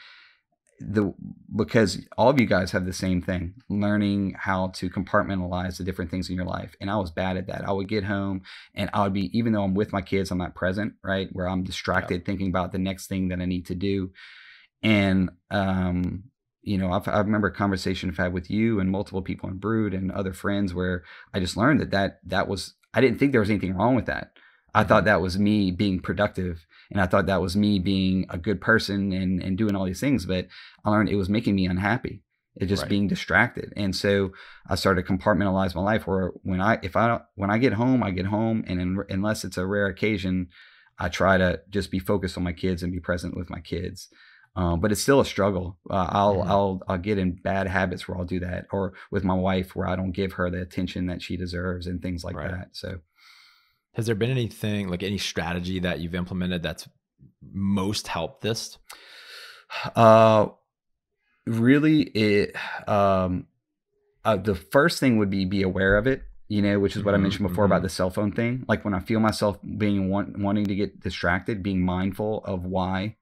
the because all of you guys have the same thing learning how to compartmentalize the different things in your life and i was bad at that i would get home and i would be even though i'm with my kids i'm not present right where i'm distracted yeah. thinking about the next thing that i need to do and um you know I've, i remember a conversation i've had with you and multiple people in Brute and other friends where i just learned that that that was i didn't think there was anything wrong with that I thought that was me being productive and I thought that was me being a good person and, and doing all these things. But I learned it was making me unhappy. It just right. being distracted. And so I started to compartmentalize my life where when I, if I don't, when I get home, I get home and in, unless it's a rare occasion, I try to just be focused on my kids and be present with my kids. Um, but it's still a struggle. Uh, I'll mm-hmm. I'll I'll get in bad habits where I'll do that, or with my wife where I don't give her the attention that she deserves and things like right. that. So has there been anything like any strategy that you've implemented that's most helped this? Uh, really, it um, uh, the first thing would be be aware of it. You know, which is what mm-hmm, I mentioned before mm-hmm. about the cell phone thing. Like when I feel myself being want, wanting to get distracted, being mindful of why.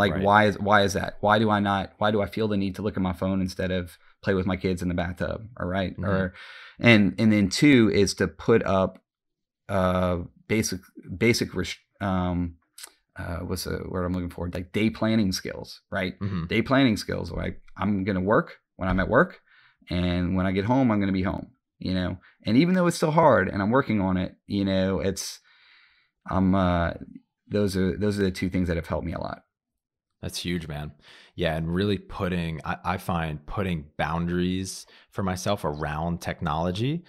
Like right. why is why is that? Why do I not? Why do I feel the need to look at my phone instead of play with my kids in the bathtub? All right? mm-hmm. or and and then two is to put up uh, basic basic um, uh, what's the word I'm looking for? Like day planning skills, right? Mm-hmm. Day planning skills. Like I'm gonna work when I'm at work, and when I get home, I'm gonna be home. You know, and even though it's still hard, and I'm working on it, you know, it's I'm uh, those are those are the two things that have helped me a lot. That's huge, man. Yeah, and really putting I, I find putting boundaries for myself around technology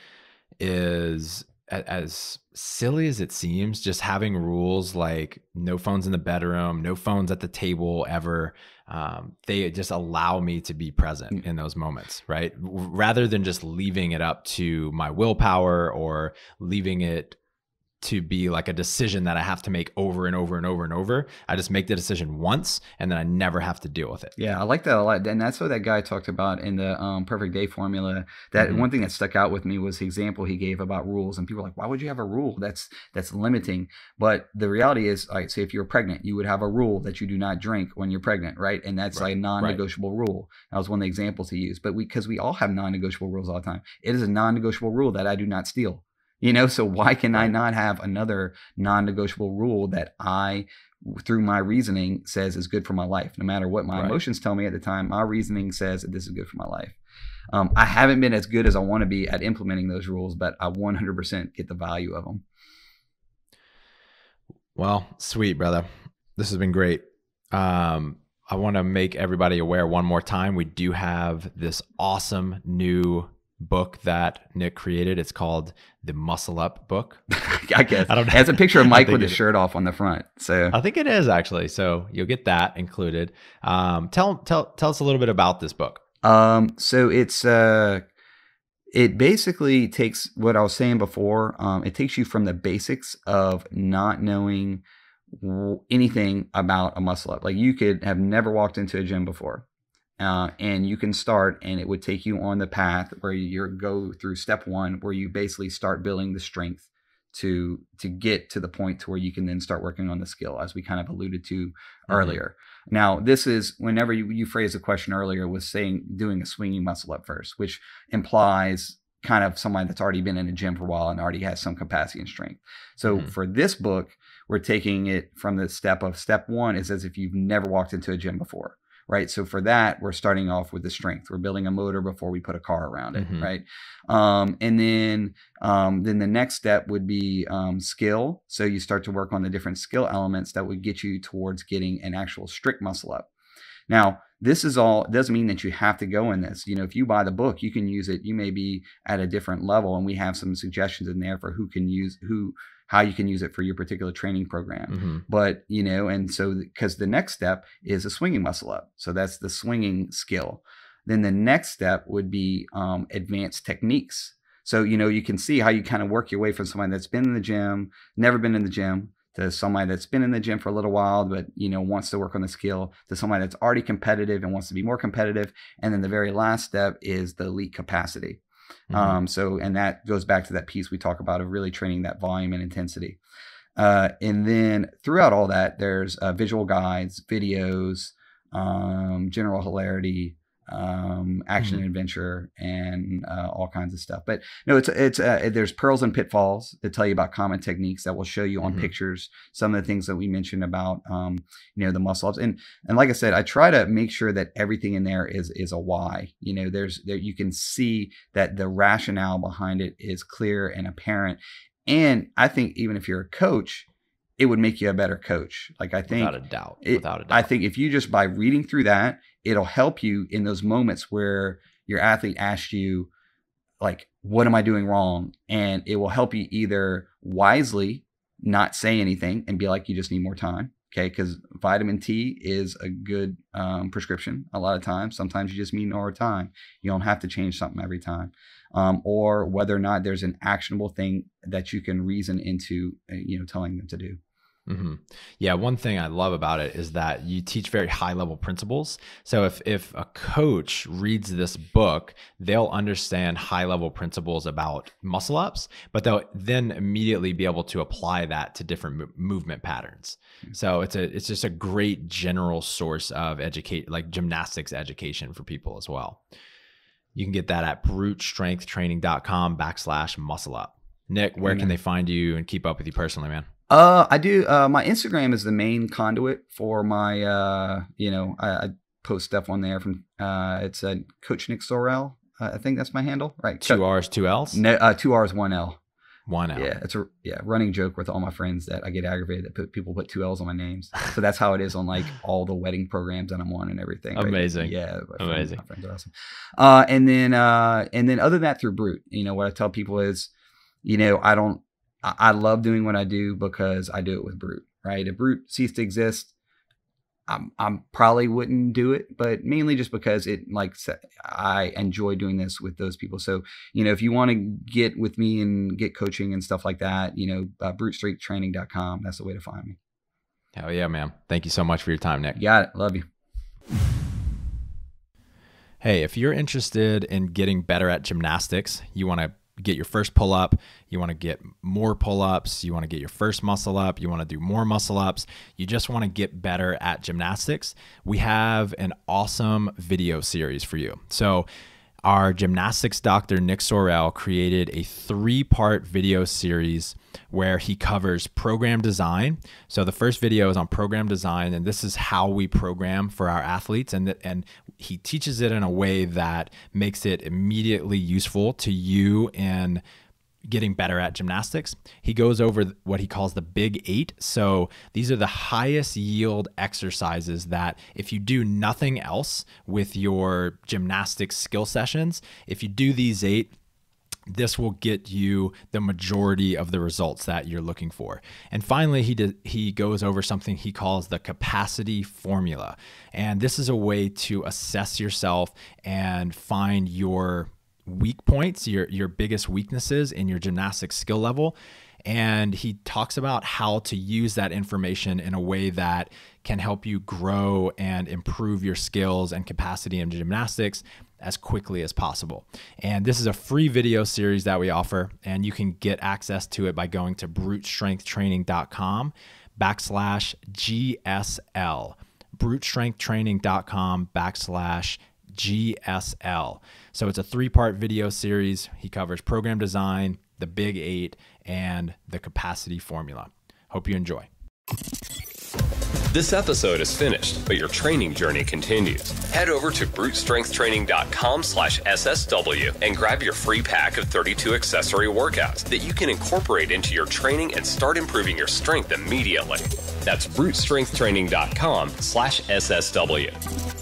is as silly as it seems, just having rules like no phones in the bedroom, no phones at the table ever, um, they just allow me to be present mm. in those moments, right? Rather than just leaving it up to my willpower or leaving it to be like a decision that I have to make over and over and over and over. I just make the decision once and then I never have to deal with it. Yeah, I like that a lot. And that's what that guy talked about in the um, perfect day formula. That mm-hmm. one thing that stuck out with me was the example he gave about rules. And people are like, why would you have a rule that's that's limiting? But the reality is, like, say if you're pregnant, you would have a rule that you do not drink when you're pregnant, right? And that's right. like a non-negotiable right. rule. That was one of the examples he used. But we because we all have non-negotiable rules all the time. It is a non-negotiable rule that I do not steal you know so why can i not have another non-negotiable rule that i through my reasoning says is good for my life. No matter what my Right. emotions tell me at the time, my reasoning says that this is good for my life. Um, I haven't been as good as I want to be at implementing those rules, but I 100% get the value of them. Well, sweet, brother. This has been great. Um, I want to make everybody aware one more time. We do have this awesome new book that Nick created. It's called the Muscle Up book. I guess. I don't know. It has a picture of Mike with his shirt off on the front. So I think it is actually. So you'll get that included. Um, tell tell tell us a little bit about this book. Um, so it's uh, it basically takes what I was saying before. Um, it takes you from the basics of not knowing anything about a muscle up. Like you could have never walked into a gym before, uh, and you can start, and it would take you on the path where you go through step one, where you basically start building the strength to to get to the point to where you can then start working on the skill, as we kind of alluded to Mhm. earlier. Now, this is whenever you, you phrased the question earlier was saying doing a swinging muscle up first, which implies kind of somebody that's already been in a gym for a while and already has some capacity and strength. So Mhm. for this book, we're taking it from the step of step one is as if you've never walked into a gym before. Right. So for that, we're starting off with the strength. We're building a motor before we put a car around it. Mhm. Right. Um, and then um, then the next step would be um, skill. So you start to work on the different skill elements that would get you towards getting an actual strict muscle up. Now, this is all doesn't mean that you have to go in this. You know, if you buy the book, you can use it. You may be at a different level, and we have some suggestions in there for who can use who how you can use it for your particular training program. Mhm. but you know and so because the next step is a swinging muscle up. So that's the swinging skill. Then the next step would be um, advanced techniques. So you know you can see how you kind of work your way from somebody that's been in the gym never been in the gym to somebody that's been in the gym for a little while but you know wants to work on the skill to somebody that's already competitive and wants to be more competitive. And then the very last step is the elite capacity Mhm. um, so, and that goes back to that piece we talk about of really training that volume and intensity. Uh, and then throughout all that, there's uh, visual guides, videos, um, general hilarity, um, action and adventure, and uh, all kinds of stuff. But no, it's it's uh, there's pearls and pitfalls that tell you about common techniques that will show you on Mhm. pictures some of the things that we mentioned about um, you know the muscle ups and and like I said, I try to make sure that everything in there is is a why. You know, there's there you can see that the rationale behind it is clear and apparent. And I think even if you're a coach, it would make you a better coach. Like I think without a doubt. it- without a doubt. I think if you just by reading through that, it'll help you in those moments where your athlete asks you, like, what am I doing wrong? And it will help you either wisely not say anything and be like, you just need more time. Okay. Because vitamin T is a good um, prescription a lot of times. Sometimes you just need more time. You don't have to change something every time. Um, or whether or not there's an actionable thing that you can reason into, uh, you know, telling them to do. Hmm Yeah, one thing I love about it is that you teach very high level principles. So if if a coach reads this book, they'll understand high level principles about muscle ups, but they'll then immediately be able to apply that to different mo- movement patterns. So it's a it's just a great general source of educate like gymnastics education for people as well. You can get that at brutestrengthtraining.com backslash muscle up. Nick, where can they find you and keep up with you personally, man? Uh, I do. Uh, my Instagram is the main conduit for my. Uh, you know, I, I post stuff on there from. Uh, it's uh, Coach Nick Sorrel. Uh, I think that's my handle, right? Two R's, two L's, No, uh, two R's, one L. one L. Yeah, it's a yeah running joke with all my friends that I get aggravated that put, people put two L's on my names. So that's how it is on like all the wedding programs that I'm on and everything. right? Amazing. Yeah, my friends- Amazing. My friends are awesome. Uh, and then uh, and then other than that through Brute, you know what I tell people is, you know, I don't. I, I love doing what I do because I do it with Brute. Right? If Brute ceased to exist. I'm, I'm probably wouldn't do it, but mainly just because it like I enjoy doing this with those people. So you know, if you want to get with me and get coaching and stuff like that, you know, uh, brutestrengthtraining.com. That's the way to find me. Hell yeah, man. Thank you so much for your time, Nick. You got it. Love you. Hey, if you're interested in getting better at gymnastics, you want to get your first pull up, you want to get more pull ups, you want to get your first muscle up, you want to do more muscle ups, you just want to get better at gymnastics, we have an awesome video series for you. So, our gymnastics doctor, Nick Sorrel, created a three part video series where he covers program design. So the first video is on program design, and this is how we program for our athletes. And, and he teaches it in a way that makes it immediately useful to you in getting better at gymnastics. He goes over what he calls the big eight. So these are the highest yield exercises that if you do nothing else with your gymnastics skill sessions, if you do these eight, this will get you the majority of the results that you're looking for. And finally, he did, he goes over something he calls the capacity formula. And this is a way to assess yourself and find your weak points, your your biggest weaknesses in your gymnastics skill level. And he talks about how to use that information in a way that can help you grow and improve your skills and capacity in gymnastics as quickly as possible. And this is a free video series that we offer, and you can get access to it by going to brutestrengthtraining.com backslash GSL. brutestrengthtraining.com backslash GSL. So it's a three part video series. He covers program design, the big eight, and the capacity formula. Hope you enjoy. This episode is finished, but your training journey continues. Head over to brutestrengthtraining.com slash SSW and grab your free pack of 32 accessory workouts that you can incorporate into your training and start improving your strength immediately. That's brutestrengthtraining.com slash SSW.